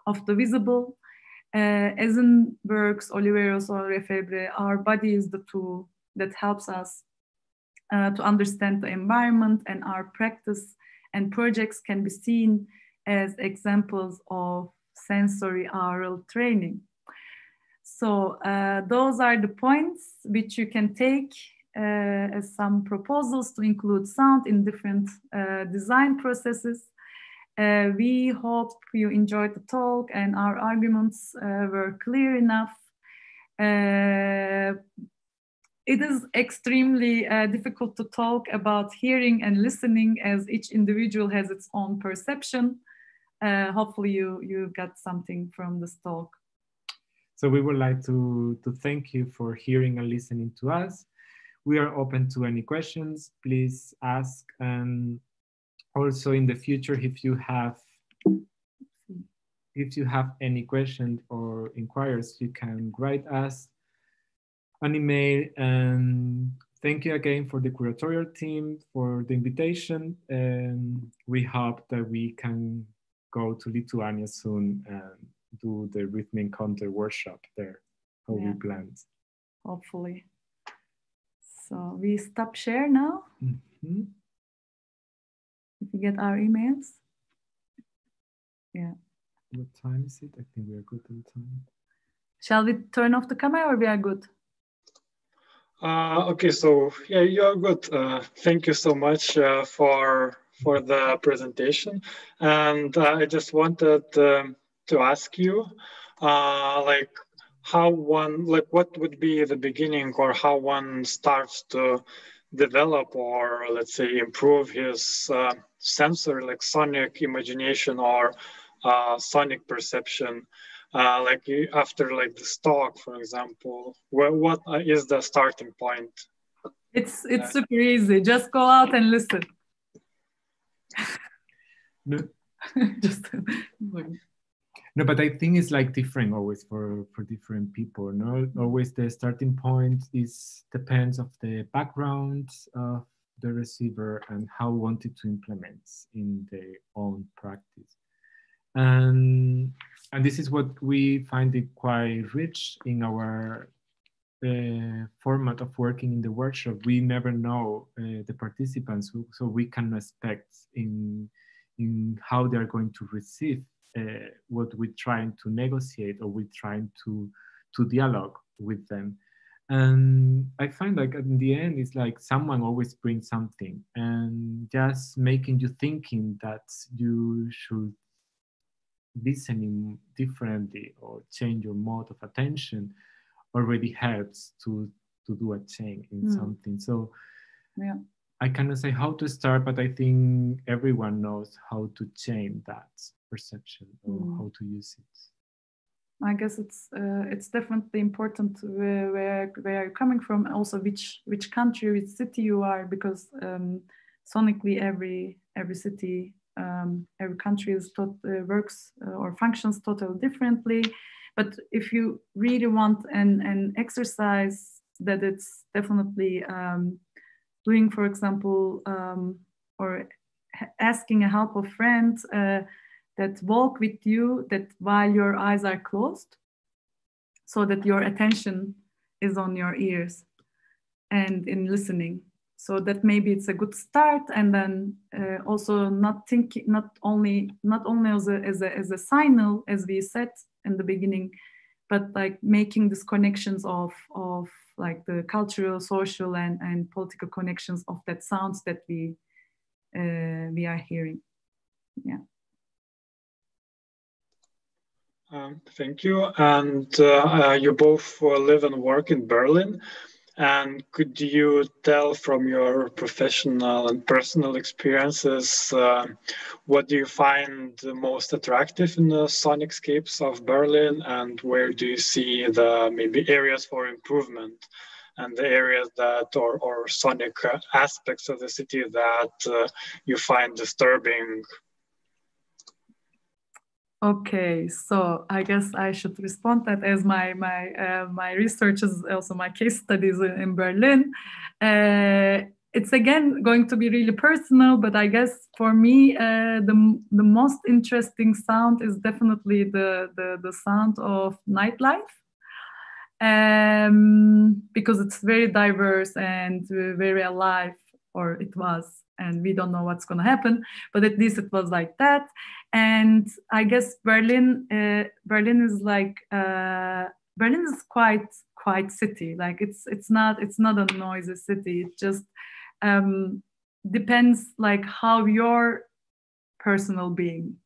of the visible. Uh, as in works Oliveros or Lefebvre, our body is the tool that helps us uh, to understand the environment and our practice and projects can be seen as examples of sensory aural training. So uh, those are the points which you can take uh, as some proposals to include sound in different uh, design processes. Uh, we hope you enjoyed the talk and our arguments uh, were clear enough. It is extremely uh, difficult to talk about hearing and listening as each individual has its own perception. Uh, hopefully you, you got something from this talk. So we would like to, to thank you for hearing and listening to us. We are open to any questions. Please ask and also in the future if you have if you have any questions or inquiries you can write us an email and thank you again for the curatorial team for the invitation and we hope that we can go to lithuania soon and do the rhythm encounter workshop there how yeah. we planned hopefully so we stop share now mm -hmm if you get our emails. Yeah. What time is it? I think we are good on time. Shall we turn off the camera or we are good? Uh, okay, so yeah, you are good. Uh, thank you so much uh, for for the presentation, and uh, I just wanted um, to ask you, uh, like, how one, like, what would be the beginning, or how one starts to develop or let's say improve his uh, sensor like sonic imagination or sonic perception uh, like after like the stock for example where, what is the starting point? It's it's super easy. Just go out and listen. No. just no but i think it's like different always for for different people no? Always the starting point is depends of the background of the receiver and how wanted to implement in their own practice. And and this is what we find it quite rich in our uh, format of working in the workshop. We never know uh, the participants so we can expect in in how they are going to receive uh, what we're trying to negotiate or we're trying to to dialogue with them. And i find like in the end it's like someone always brings something and just making you thinking that you should listening differently or change your mode of attention already helps to to do a change in mm. something so yeah i cannot say how to start but i think everyone knows how to change that perception or mm. how to use it I guess it's uh, it's definitely important where, where where you're coming from, also which which country, which city you are, because um, sonically every every city um, every country uh, works uh, or functions totally differently. But if you really want an, an exercise that it's definitely um, doing, for example, um, or asking a help of friends uh, that walk with you that while your eyes are closed so that your attention is on your ears and in listening so that maybe it's a good start and then uh, also not thinking not only not only as a, as a as a signal as we said in the beginning but like making these connections of of like the cultural social and and political connections of that sounds that we uh, we are hearing. Yeah. Um, thank you. And uh, uh you both live and work in berlin and could you tell from your professional and personal experiences, uh, what do you find the most attractive in the sonicscapes of Berlin? And where do you see the maybe areas for improvement? And the areas that or, or sonic aspects of the city that uh, you find disturbing Okay, so I guess I should respond that as my my uh, my research is also my case studies in Berlin. Uh, it's again going to be really personal, but I guess for me uh, the the most interesting sound is definitely the the, the sound of nightlife, um, because it's very diverse and very alive, or it was and we don't know what's going to happen but at least it was like that. And i guess berlin uh, berlin is like uh, berlin is quite quiet city. Like it's it's not it's not a noisy city. It just um, depends like how your personal being.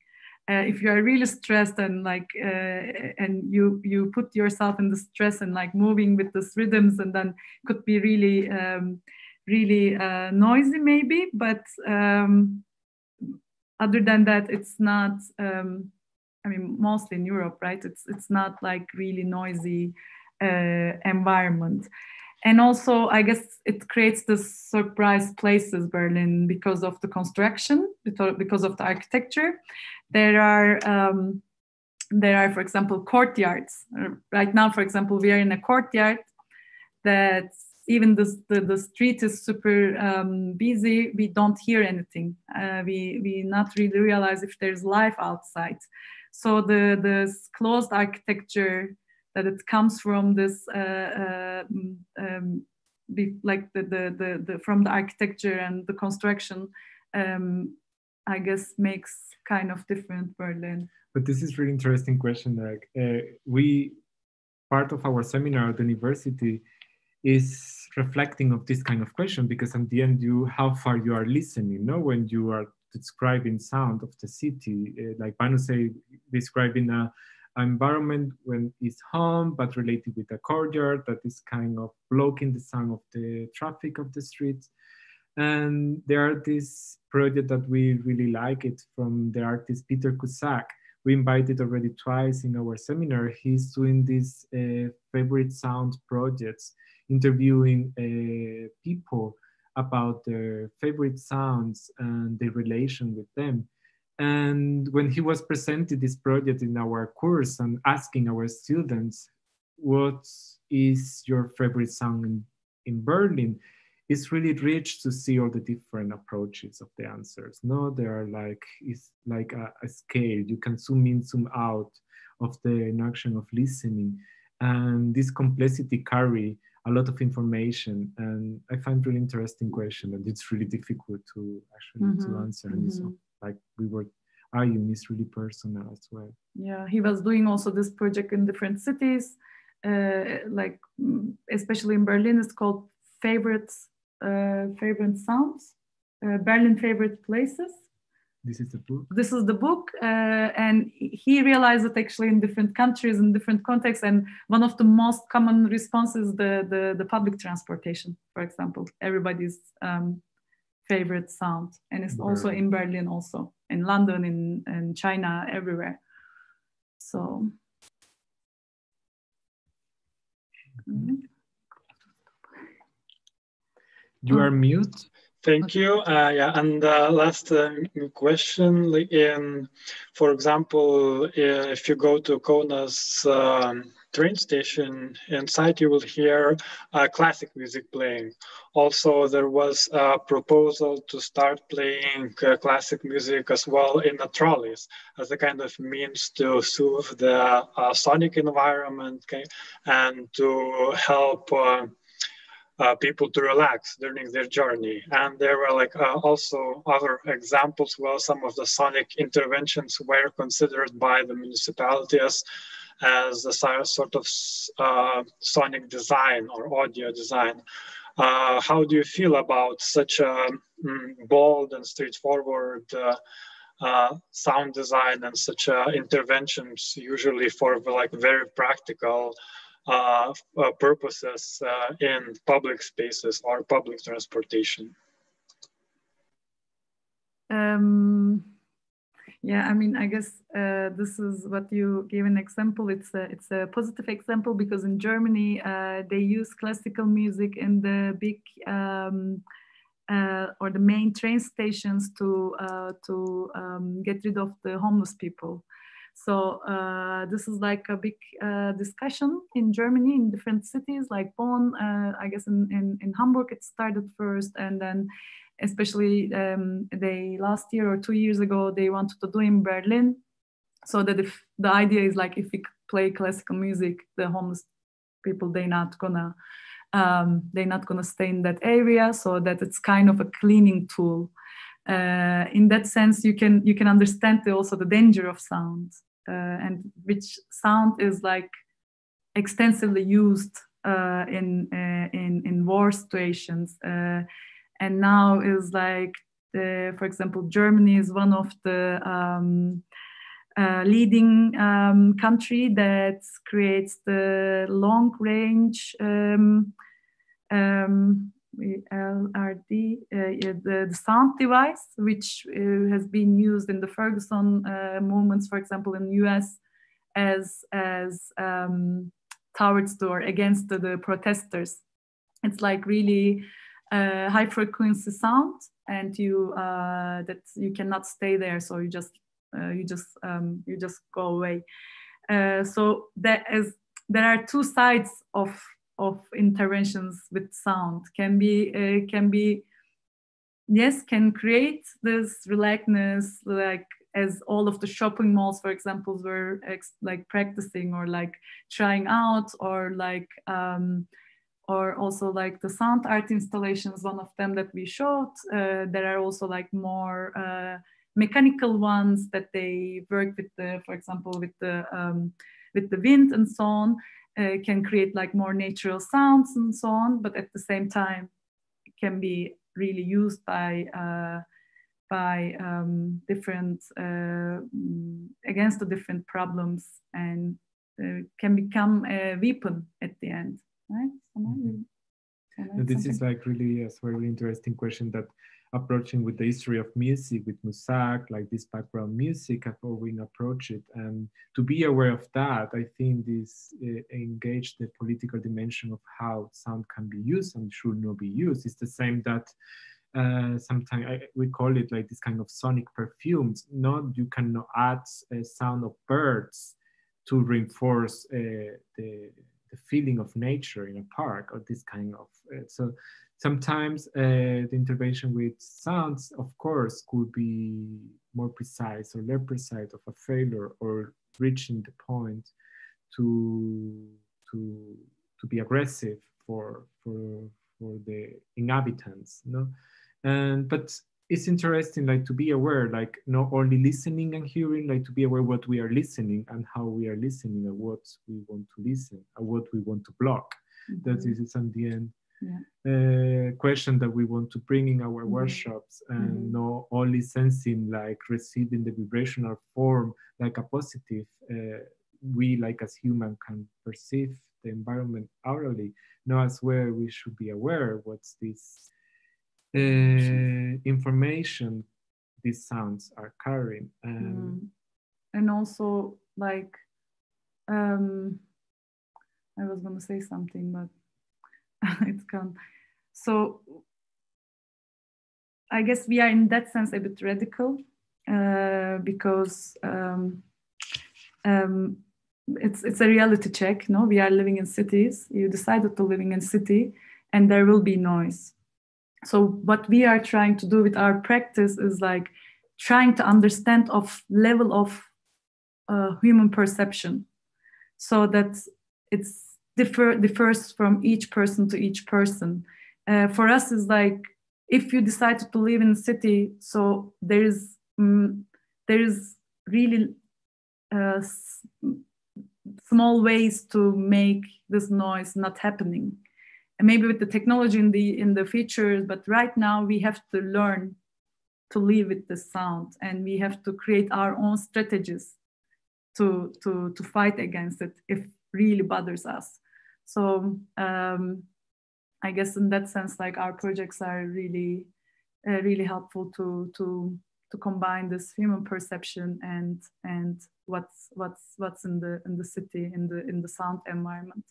Uh, if you are really stressed and like uh, and you you put yourself in the stress and like moving with these rhythms and then could be really um, really uh, noisy maybe but um, other than that it's not um, i mean mostly in europe right? It's it's not like really noisy uh, environment. And also i guess it creates this surprise places berlin because of the construction because of the architecture. There are um, there are for example courtyards. Right now for example we are in a courtyard that's even the, the, the street is super um, busy, we don't hear anything. Uh, we, we not really realize if there's life outside. So the, the closed architecture that it comes from this, uh, uh, um, be, like the, the, the, the, from the architecture and the construction, um, I guess makes kind of different Berlin. But this is really interesting question. Like uh, we, part of our seminar at the university is reflecting of this kind of question because in the end you how far you are listening you know when you are describing sound of the city uh, like Banu say describing a environment when it's home but related with a courtyard that is kind of blocking the sound of the traffic of the streets. And there are this project that we really like it from the artist Peter Cusack. We invited already twice in our seminar. He's doing these uh, favorite sound projects, interviewing uh, people about their favorite sounds and their relation with them. And when he was presenting this project in our course and asking our students, what is your favorite sound in, in Berlin? it's really rich to see all the different approaches of the answers. No, there are like it's like a, a scale. You can zoom in, zoom out of the notion of listening, and this complexity carry a lot of information. And I find really interesting question, and it's really difficult to actually mm-hmm. to answer. And mm-hmm. so, like we were arguing, it's really personal as well. Yeah, he was doing also this project in different cities. Uh, like mm, especially in Berlin, it's called favorites uh, favorite sounds, uh, Berlin favorite places. This is the book. This is the book, uh, and he realized it actually in different countries in different contexts. And one of the most common responses the the, the public transportation, for example, everybody's um, favorite sound, and it's also in Berlin, also in London, in in China, everywhere. So. Mm -hmm. You are mute. Thank you. Uh, yeah, and uh, last uh, question. In, for example, if you go to Kaunas um, train station, inside you will hear classic music playing. Also, there was a proposal to start playing uh, classic music as well in the trolleys as a kind of means to soothe the uh, sonic environment okay, and to help uh, people to relax during their journey. And there were like uh, also other examples where some of the sonic interventions were considered by the municipality as, a sort of uh, sonic design or audio design. Uh, how do you feel about such a mm, bold and straightforward uh, uh, sound design and such interventions usually for like very practical purposes uh, in public spaces or public transportation? Um, yeah, I mean, I guess uh, this is what you gave an example. It's a it's a positive example because in Germany uh, they use classical music in the big um, uh, or the main train stations to to um, get rid of the homeless people. So uh, this is like a big uh, discussion in Germany in different cities like Bonn. Uh, I guess in, in, in, Hamburg it started first, and then especially um, they last year or two years ago they wanted to do in Berlin. So that if the idea is like if we play classical music, the homeless people they're not gonna um, they're not gonna stay in that area. So that it's kind of a cleaning tool uh, in that sense you can you can understand the, also the danger of sound uh, and which sound is like extensively used uh, in uh, in in war situations uh, and now is like the, for example germany is one of the um, uh, leading um, country that creates the long range um, um LRD, uh, the, the, sound device, which uh, has been used in the Ferguson uh, movements, for example, in US, as as um, towards against the, the, protesters. It's like really uh, high frequency sound, and you uh, that you cannot stay there, so you just uh, you just um, you just go away. so that is there are two sides of of interventions with sound can be uh, can be yes can create this relaxedness like as all of the shopping malls for example were like practicing or like trying out or like um, or also like the sound art installations one of them that we showed uh, there are also like more uh, mechanical ones that they work with the for example with the um, with the wind and so on uh, can create like more natural sounds and so on, but at the same time can be really used by uh, by um, different uh, against the different problems and uh, can become a weapon at the end, right? Mm -hmm. This is like really a very interesting question that approaching with the history of music with Muzak, like this background music, I've always approached it. And to be aware of that, I think this uh, engage the political dimension of how sound can be used and should not be used. It's the same that uh, sometimes we call it like this kind of sonic perfumes. Not you cannot add a sound of birds to reinforce uh, the the feeling of nature in a park or this kind of so Sometimes uh, the intervention with sounds, of course, could be more precise or less precise of a failure or reaching the point to, to, to be aggressive for, for, for the inhabitants. No? And, but it's interesting like to be aware like not only listening and hearing like to be aware what we are listening and how we are listening and what we want to listen and what we want to block mm -hmm. that is at the end yeah. uh, question that we want to bring in our mm-hmm. workshops and mm-hmm. not only sensing like receiving the vibrational form like a positive uh, we like as human can perceive the environment orally no as well we should be aware what's this uh, information these sounds are carrying and, mm. and also like um i was going to say something but it's gone. So I guess we are in that sense a bit radical uh, because um, um, it's it's a reality check. No, we are living in cities. You decided to living in city, and there will be noise. So what we are trying to do with our practice is like trying to understand of level of uh, human perception, so that it's differ differs from each person to each person. Uh, for us, is like if you decide to live in a city, so there is um, there is really uh, small ways to make this noise not happening and maybe with the technology in the in the features but right now we have to learn to live with the sound and we have to create our own strategies to to to fight against it if really bothers us so um, i guess in that sense like our projects are really uh, really helpful to to to combine this human perception and and what's what's what's in the in the city in the in the sound environment.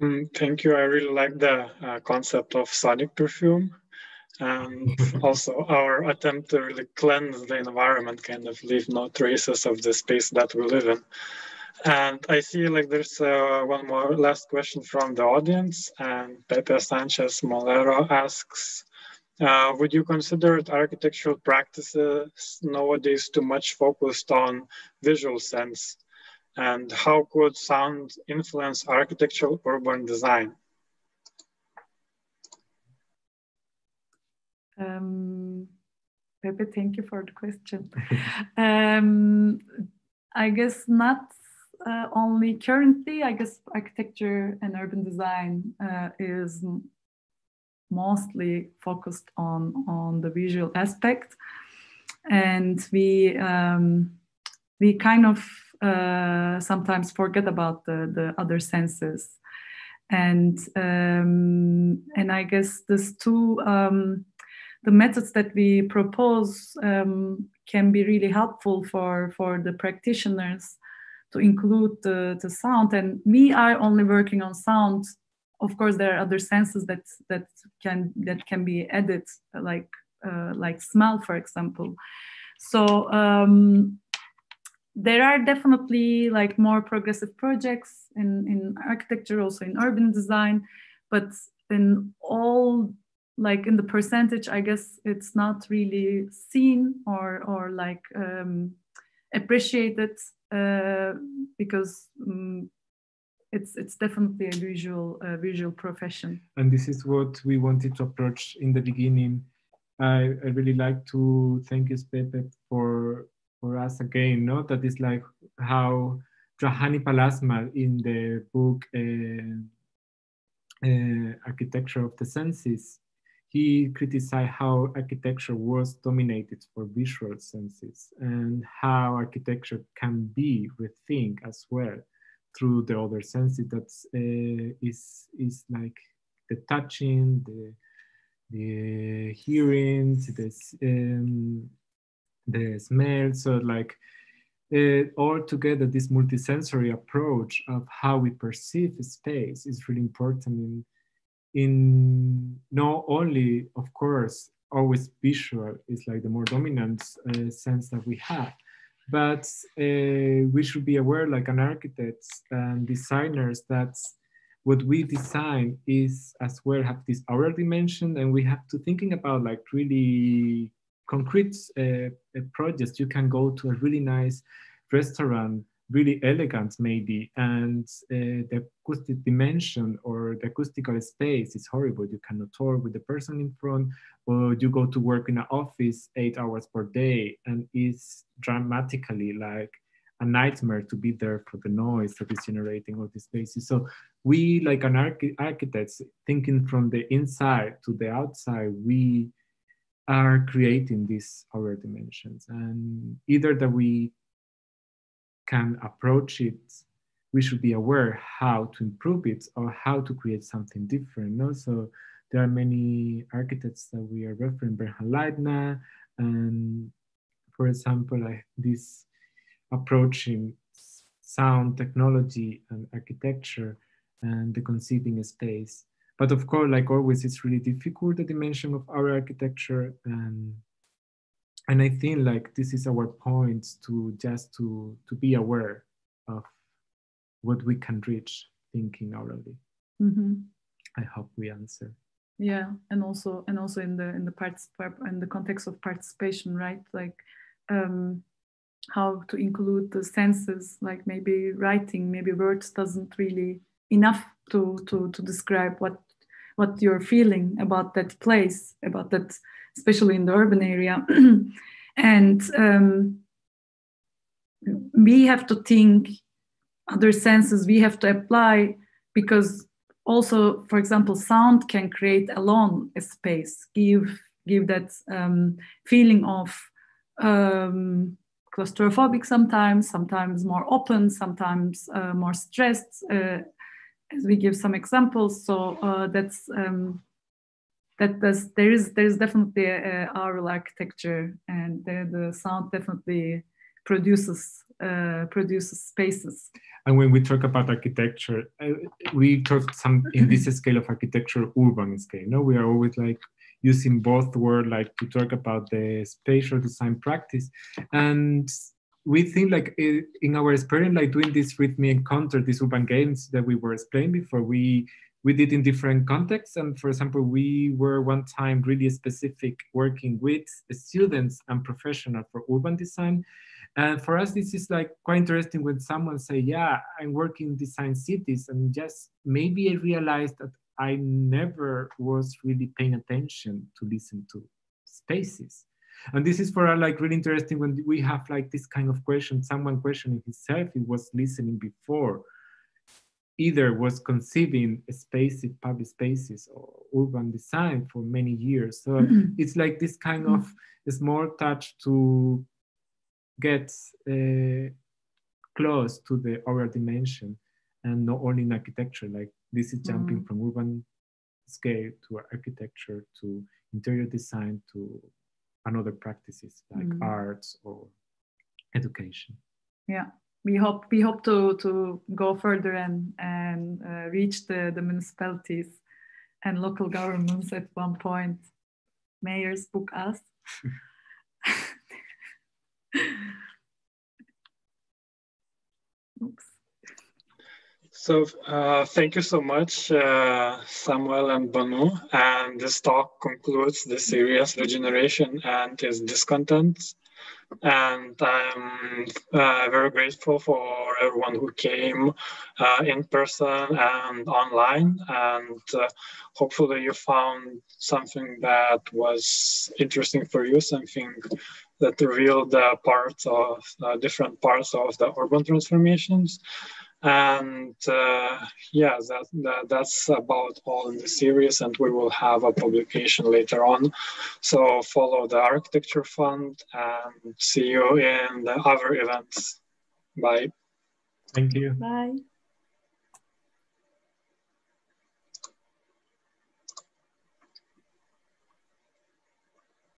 Mm, thank you. I really like the uh, concept of sonic perfume and also our attempt to really cleanse the environment kind of leave no traces of the space that we live in and I see like there's uh, one more last question from the audience and Pepe Sanchez Molero asks, uh, would you consider architectural practices nowadays too much focused on visual sense? And how could sound influence architectural urban design? Um, Pepe, thank you for the question. um, I guess not uh, only currently, I guess architecture and urban design uh, is mostly focused on on the visual aspect, and we um, we kind of uh, sometimes forget about the the other senses, and um, and I guess these two. Um, the methods that we propose um, can be really helpful for, for the practitioners to include the, the sound. And we are only working on sound. Of course there are other senses that that can that can be added like uh, like smell for example. So um, there are definitely like more progressive projects in in architecture also in urban design. But in all like in the percentage i guess it's not really seen or or like um, appreciated uh, because um, it's it's definitely a visual uh, visual profession. And this is what we wanted to approach in the beginning. I, I really like to thank you, Pepe, for for us again. No, that is like how Juhani Pallasmaa in the book uh, uh, Architecture of the Senses, he criticized how architecture was dominated for visual senses and how architecture can be rethink as well through the other senses that uh, is is like the touching, the the hearing, the um, the smell. So like uh, all together, this multisensory approach of how we perceive space is really important in in not only, of course, always visual is like the more dominant uh, sense that we have, but uh, we should be aware like an architects and designers that what we design is as well have this aural dimension and we have to thinking about like really concrete uh, projects. You can go to a really nice restaurant really elegant maybe and uh, the acoustic dimension or the acoustical space is horrible. You cannot talk with the person in front or you go to work in an office eight hours per day and it's dramatically like a nightmare to be there for the noise that is generating all these spaces. So we like an arch- architects thinking from the inside to the outside we are creating these other dimensions. And either that we can approach it, we should be aware how to improve it or how to create something different. No? So there are many architects that we are referring, Bernhard Leitner, and for example, like this approaching sound technology and architecture and the conceiving space but of course, like always, it's really difficult the dimension of our architecture, and and I think like this is our point to just to to be aware of what we can reach thinking orally. Mm-hmm. I hope we answer. Yeah, and also and also in the in the parts in the context of participation, right? Like um, how to include the senses, like maybe writing, maybe words doesn't really enough to to to describe what what you're feeling about that place, about that, especially in the urban area, and um, we have to think other senses we have to apply because also for example sound can create alone a space give give that um, feeling of um, claustrophobic sometimes sometimes more open sometimes uh, more stressed uh, as we give some examples. So uh, that's um, that does there is there is definitely a, a oral architecture and the, the sound definitely produces uh, produces spaces and when we talk about architecture, uh, we talk some in this scale of architecture, urban scale. No, we are always like using both words like to talk about the spatial design practice, and we think like in our experience, like doing this me encounter, these urban games that we were explaining before, we we did in different contexts. And for example, we were one time really specific working with students and professionals for urban design and for us, this is like quite interesting when someone say, yeah, I'm working design cities. And just maybe I realized that I never was really paying attention to listen to spaces. And this is for us like really interesting when we have like this kind of question, someone questioning himself, he was listening before, either was conceiving spaces, public spaces or urban design for many years. So mm -hmm. it's like this kind of small touch to get uh, close to the oral dimension and not only in architecture like this is jumping mm. from urban scale to architecture to interior design to another practices like mm. arts or education yeah we hope we hope to to go further and and uh, reach the the municipalities and local governments at one point mayors book us Oops. So uh, thank you so much, uh, Samuel and Banu. And this talk concludes the series Regeneration and its discontents. And I'm uh, very grateful for everyone who came uh, in person and online. And uh, hopefully you found something that was interesting for you, something that revealed the parts of uh, different parts of the urban transformations. And uh, yeah, that, that, that's about all in the series, and we will have a publication later on. So follow the Architecture Fund and see you in the other events. Bye. Thank you. Bye.